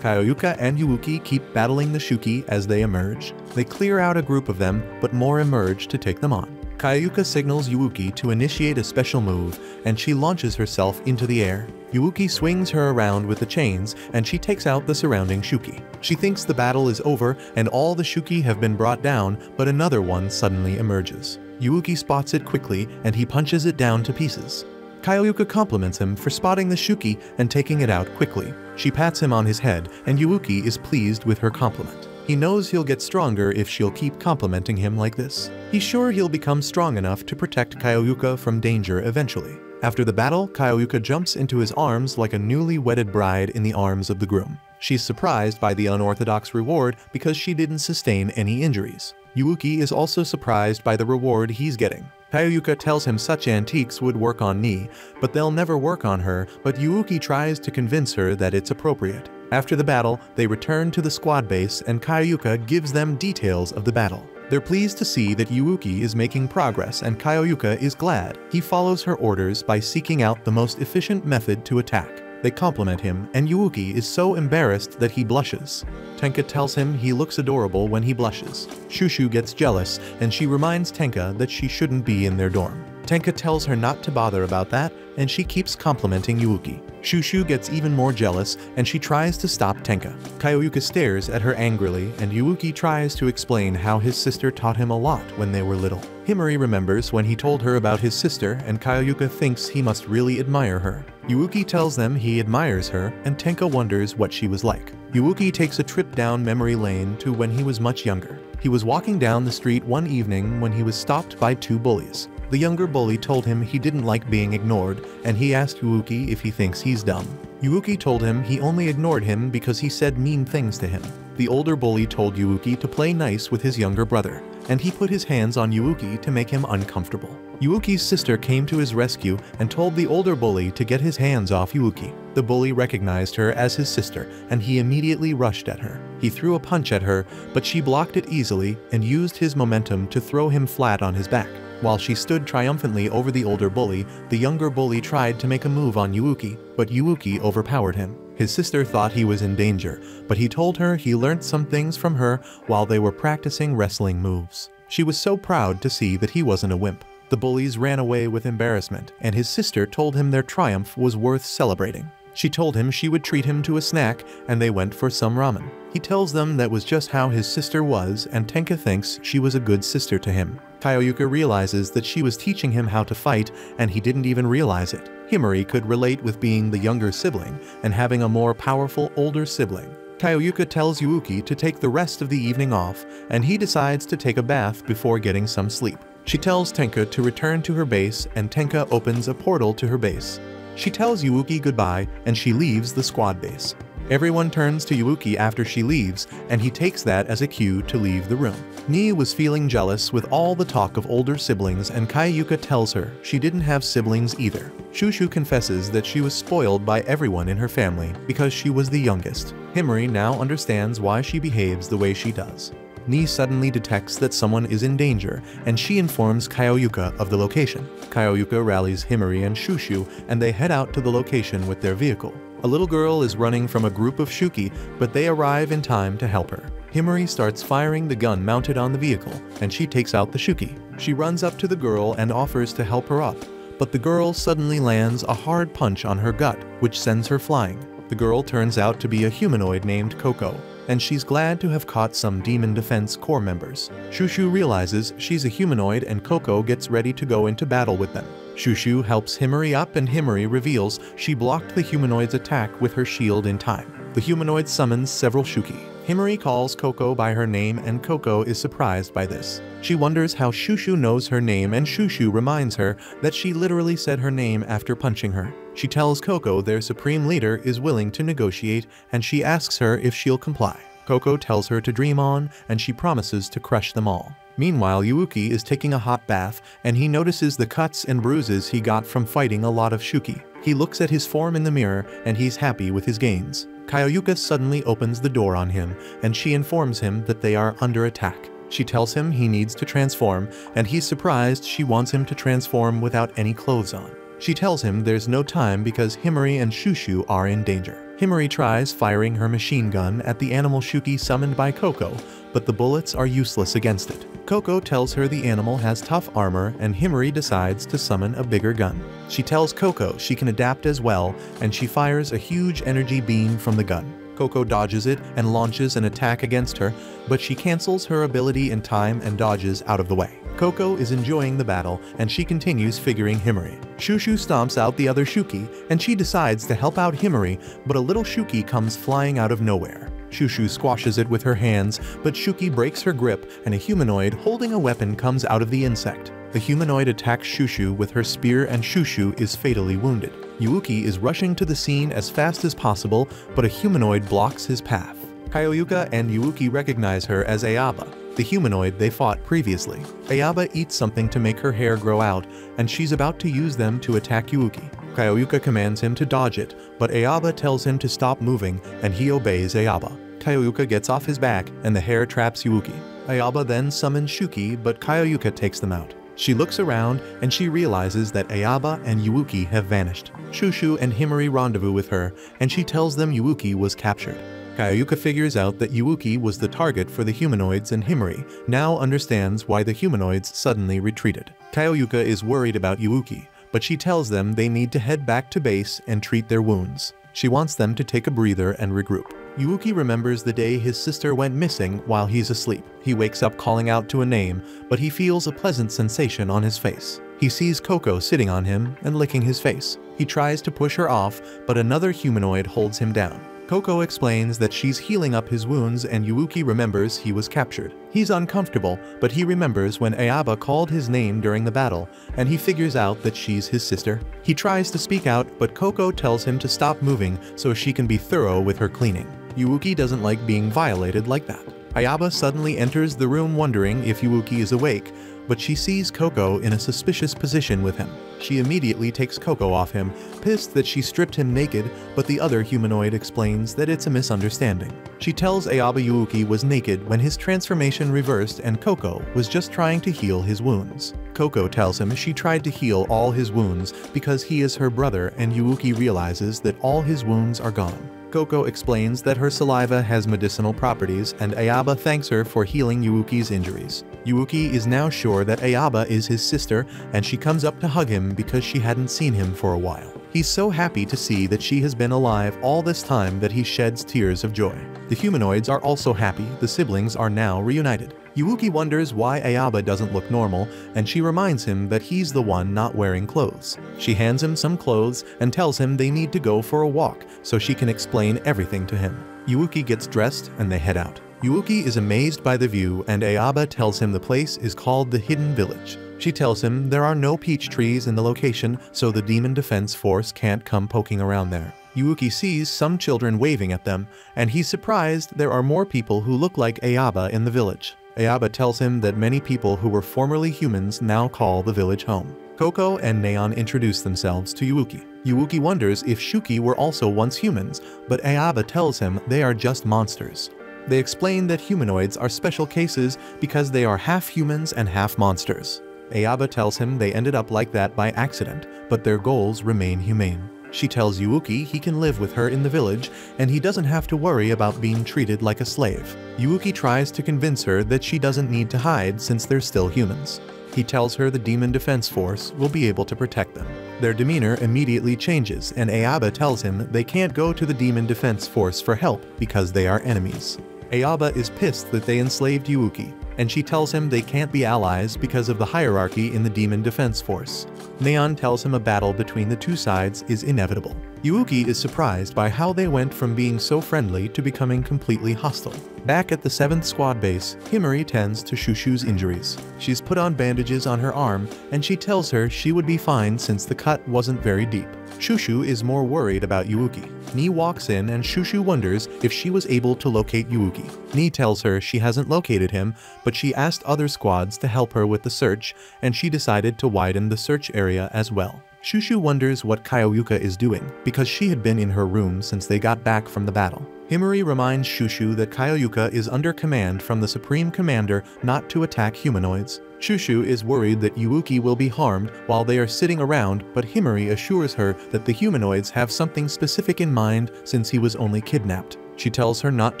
Kaioyuka and Yuuki keep battling the Shuki as they emerge. They clear out a group of them, but more emerge to take them on. Kaioyuka signals Yuuki to initiate a special move, and she launches herself into the air. Yuuki swings her around with the chains, and she takes out the surrounding Shuki. She thinks the battle is over and all the Shuki have been brought down, but another one suddenly emerges. Yuuki spots it quickly, and he punches it down to pieces. Kaioyuka compliments him for spotting the Shuki and taking it out quickly. She pats him on his head, and Yuuki is pleased with her compliment. He knows he'll get stronger if she'll keep complimenting him like this. He's sure he'll become strong enough to protect Kaioyuka from danger eventually. After the battle, Kaioyuka jumps into his arms like a newly wedded bride in the arms of the groom. She's surprised by the unorthodox reward because she didn't sustain any injuries. Yuuki is also surprised by the reward he's getting. Kaioyuka tells him such antiques would work on Ni, but they'll never work on her, but Yuuki tries to convince her that it's appropriate. After the battle, they return to the squad base and Kaioyuka gives them details of the battle. They're pleased to see that Yuuki is making progress and Kaioyuka is glad. He follows her orders by seeking out the most efficient method to attack. They compliment him, and Yuuki is so embarrassed that he blushes. Tenka tells him he looks adorable when he blushes. Shushu gets jealous, and she reminds Tenka that she shouldn't be in their dorm. Tenka tells her not to bother about that, and she keeps complimenting Yuuki. Shushu gets even more jealous and she tries to stop Tenka. Kaioyuka stares at her angrily and Yuuki tries to explain how his sister taught him a lot when they were little. Himari remembers when he told her about his sister and Kaioyuka thinks he must really admire her. Yuuki tells them he admires her and Tenka wonders what she was like. Yuuki takes a trip down memory lane to when he was much younger. He was walking down the street one evening when he was stopped by two bullies. The younger bully told him he didn't like being ignored, and he asked Yuuki if he thinks he's dumb. Yuuki told him he only ignored him because he said mean things to him. The older bully told Yuuki to play nice with his younger brother, and he put his hands on Yuuki to make him uncomfortable. Yuuki's sister came to his rescue and told the older bully to get his hands off Yuuki. The bully recognized her as his sister, and he immediately rushed at her. He threw a punch at her, but she blocked it easily and used his momentum to throw him flat on his back. While she stood triumphantly over the older bully, the younger bully tried to make a move on Yuuki, but Yuuki overpowered him. His sister thought he was in danger, but he told her he learnt some things from her while they were practicing wrestling moves. She was so proud to see that he wasn't a wimp. The bullies ran away with embarrassment, and his sister told him their triumph was worth celebrating. She told him she would treat him to a snack, and they went for some ramen. He tells them that was just how his sister was, and Tenka thinks she was a good sister to him. Kaioyuka realizes that she was teaching him how to fight, and he didn't even realize it. Himari could relate with being the younger sibling and having a more powerful older sibling. Kaioyuka tells Yuuki to take the rest of the evening off, and he decides to take a bath before getting some sleep. She tells Tenka to return to her base, and Tenka opens a portal to her base. She tells Yuuki goodbye, and she leaves the squad base. Everyone turns to Yuuki after she leaves, and he takes that as a cue to leave the room. Ni was feeling jealous with all the talk of older siblings and Kaioyuka tells her she didn't have siblings either. Shushu confesses that she was spoiled by everyone in her family because she was the youngest. Himari now understands why she behaves the way she does. Ni suddenly detects that someone is in danger, and she informs Kaioyuka of the location. Kaioyuka rallies Himari and Shushu, and they head out to the location with their vehicle. A little girl is running from a group of Shuki, but they arrive in time to help her. Himari starts firing the gun mounted on the vehicle, and she takes out the Shuki. She runs up to the girl and offers to help her up, but the girl suddenly lands a hard punch on her gut, which sends her flying. The girl turns out to be a humanoid named Coco, and she's glad to have caught some Demon Defense Corps members. Shushu realizes she's a humanoid and Coco gets ready to go into battle with them. Shushu helps Himari up and Himari reveals she blocked the humanoid's attack with her shield in time. The humanoid summons several Shuki. Himari calls Coco by her name and Coco is surprised by this. She wonders how Shushu knows her name and Shushu reminds her that she literally said her name after punching her. She tells Coco their supreme leader is willing to negotiate and she asks her if she'll comply. Coco tells her to dream on and she promises to crush them all. Meanwhile, Yuuki is taking a hot bath and he notices the cuts and bruises he got from fighting a lot of Shuki. He looks at his form in the mirror and he's happy with his gains. Kaioyuka suddenly opens the door on him and she informs him that they are under attack. She tells him he needs to transform and he's surprised she wants him to transform without any clothes on. She tells him there's no time because Himari and Shushu are in danger. Himari tries firing her machine gun at the animal Shuki summoned by Coco, but the bullets are useless against it. Coco tells her the animal has tough armor and Himari decides to summon a bigger gun. She tells Coco she can adapt as well and she fires a huge energy beam from the gun. Coco dodges it and launches an attack against her, but she cancels her ability in time and dodges out of the way. Coco is enjoying the battle and she continues figuring Himari. Shushu stomps out the other Shuki and she decides to help out Himari, but a little Shuki comes flying out of nowhere. Shushu squashes it with her hands, but Shuki breaks her grip and a humanoid holding a weapon comes out of the insect. The humanoid attacks Shushu with her spear and Shushu is fatally wounded. Yuuki is rushing to the scene as fast as possible, but a humanoid blocks his path. Kaioyuka and Yuuki recognize her as Ayaba, the humanoid they fought previously. Ayaba eats something to make her hair grow out, and she's about to use them to attack Yuuki. Kaioyuka commands him to dodge it, but Ayaba tells him to stop moving, and he obeys Ayaba. Kaioyuka gets off his back, and the hair traps Yuuki. Ayaba then summons Shuki, but Kaioyuka takes them out. She looks around and she realizes that Ayaba and Yuuki have vanished. Shushu and Himari rendezvous with her, and she tells them Yuuki was captured. Kaioyuka figures out that Yuuki was the target for the humanoids and Himari now understands why the humanoids suddenly retreated. Kaioyuka is worried about Yuuki, but she tells them they need to head back to base and treat their wounds. She wants them to take a breather and regroup. Yuuki remembers the day his sister went missing while he's asleep. He wakes up calling out to a name, but he feels a pleasant sensation on his face. He sees Coco sitting on him and licking his face. He tries to push her off, but another humanoid holds him down. Coco explains that she's healing up his wounds and Yuuki remembers he was captured. He's uncomfortable, but he remembers when Ayaba called his name during the battle, and he figures out that she's his sister. He tries to speak out, but Coco tells him to stop moving so she can be thorough with her cleaning. Yuuki doesn't like being violated like that. Ayaba suddenly enters the room wondering if Yuuki is awake, but she sees Coco in a suspicious position with him. She immediately takes Coco off him, pissed that she stripped him naked, but the other humanoid explains that it's a misunderstanding. She tells Ayaba Yuuki was naked when his transformation reversed and Coco was just trying to heal his wounds. Coco tells him she tried to heal all his wounds because he is her brother and Yuuki realizes that all his wounds are gone. Coco explains that her saliva has medicinal properties and Ayaba thanks her for healing Yuuki's injuries. Yuuki is now sure that Ayaba is his sister and she comes up to hug him because she hadn't seen him for a while. He's so happy to see that she has been alive all this time that he sheds tears of joy. The humanoids are also happy the siblings are now reunited. Yuuki wonders why Ayaba doesn't look normal, and she reminds him that he's the one not wearing clothes. She hands him some clothes and tells him they need to go for a walk so she can explain everything to him. Yuuki gets dressed and they head out. Yuuki is amazed by the view and Ayaba tells him the place is called the Hidden Village. She tells him there are no peach trees in the location so the Demon Defense Force can't come poking around there. Yuuki sees some children waving at them, and he's surprised there are more people who look like Ayaba in the village. Ayaba tells him that many people who were formerly humans now call the village home. Coco and Neon introduce themselves to Yuuki. Yuuki wonders if Shuki were also once humans, but Ayaba tells him they are just monsters. They explain that humanoids are special cases because they are half humans and half monsters. Ayaba tells him they ended up like that by accident, but their goals remain humane. She tells Yuuki he can live with her in the village and he doesn't have to worry about being treated like a slave. Yuuki tries to convince her that she doesn't need to hide since they're still humans. He tells her the Demon Defense Force will be able to protect them. Their demeanor immediately changes and Ayaba tells him they can't go to the Demon Defense Force for help because they are enemies. Ayaba is pissed that they enslaved Yuuki, and she tells him they can't be allies because of the hierarchy in the Demon Defense Force. Neon tells him a battle between the two sides is inevitable. Yuuki is surprised by how they went from being so friendly to becoming completely hostile. Back at the 7th Squad base, Himari tends to Shushu's injuries. She's put on bandages on her arm, and she tells her she would be fine since the cut wasn't very deep. Shushu is more worried about Yuuki. Ni walks in and Shushu wonders if she was able to locate Yuuki. Ni tells her she hasn't located him, but she asked other squads to help her with the search, and she decided to widen the search area as well. Shushu wonders what Kaioyuka is doing, because she had been in her room since they got back from the battle. Himari reminds Shushu that Kaioyuka is under command from the Supreme Commander not to attack humanoids. Shushu is worried that Yuuki will be harmed while they are sitting around, but Himari assures her that the humanoids have something specific in mind since he was only kidnapped. She tells her not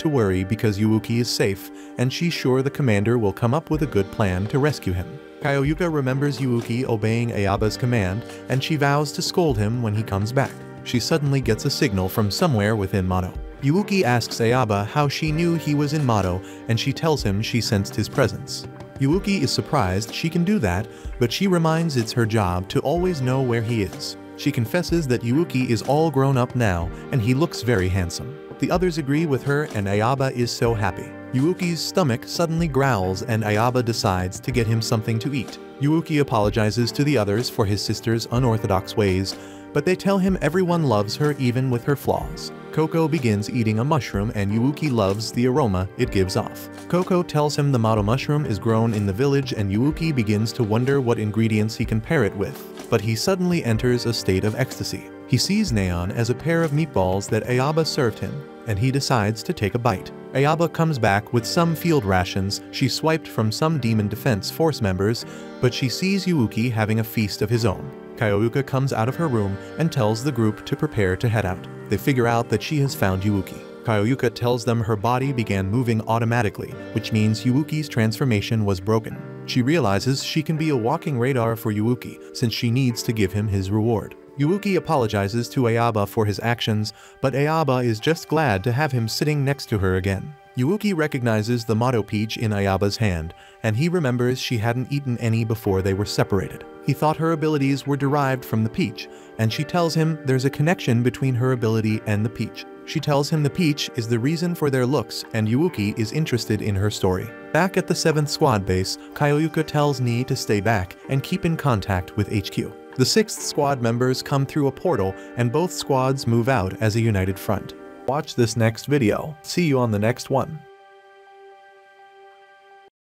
to worry because Yuuki is safe, and she's sure the commander will come up with a good plan to rescue him. Kaioyuka remembers Yuuki obeying Ayaba's command, and she vows to scold him when he comes back. She suddenly gets a signal from somewhere within Mato. Yuuki asks Ayaba how she knew he was in Mato, and she tells him she sensed his presence. Yuuki is surprised she can do that, but she reminds it's her job to always know where he is. She confesses that Yuuki is all grown up now, and he looks very handsome. The others agree with her and Ayaba is so happy. Yuuki's stomach suddenly growls and Ayaba decides to get him something to eat. Yuuki apologizes to the others for his sister's unorthodox ways, but they tell him everyone loves her even with her flaws. Coco begins eating a mushroom and Yuuki loves the aroma it gives off. Coco tells him the Mato mushroom is grown in the village and Yuuki begins to wonder what ingredients he can pair it with, but he suddenly enters a state of ecstasy. He sees Neon as a pair of meatballs that Ayaba served him, and he decides to take a bite. Ayaba comes back with some field rations she swiped from some Demon Defense Force members, but she sees Yuuki having a feast of his own. Kaioyuka comes out of her room and tells the group to prepare to head out. They figure out that she has found Yuuki. Kaioyuka tells them her body began moving automatically, which means Yuuki's transformation was broken. She realizes she can be a walking radar for Yuuki since she needs to give him his reward. Yuuki apologizes to Ayaba for his actions, but Ayaba is just glad to have him sitting next to her again. Yuuki recognizes the Mato peach in Ayaba's hand, and he remembers she hadn't eaten any before they were separated. He thought her abilities were derived from the peach, and she tells him there's a connection between her ability and the peach. She tells him the peach is the reason for their looks and Yuuki is interested in her story. Back at the 7th squad base, Kaioyuka tells Ni to stay back and keep in contact with HQ. The 6th squad members come through a portal and both squads move out as a united front. Watch this next video. See you on the next one.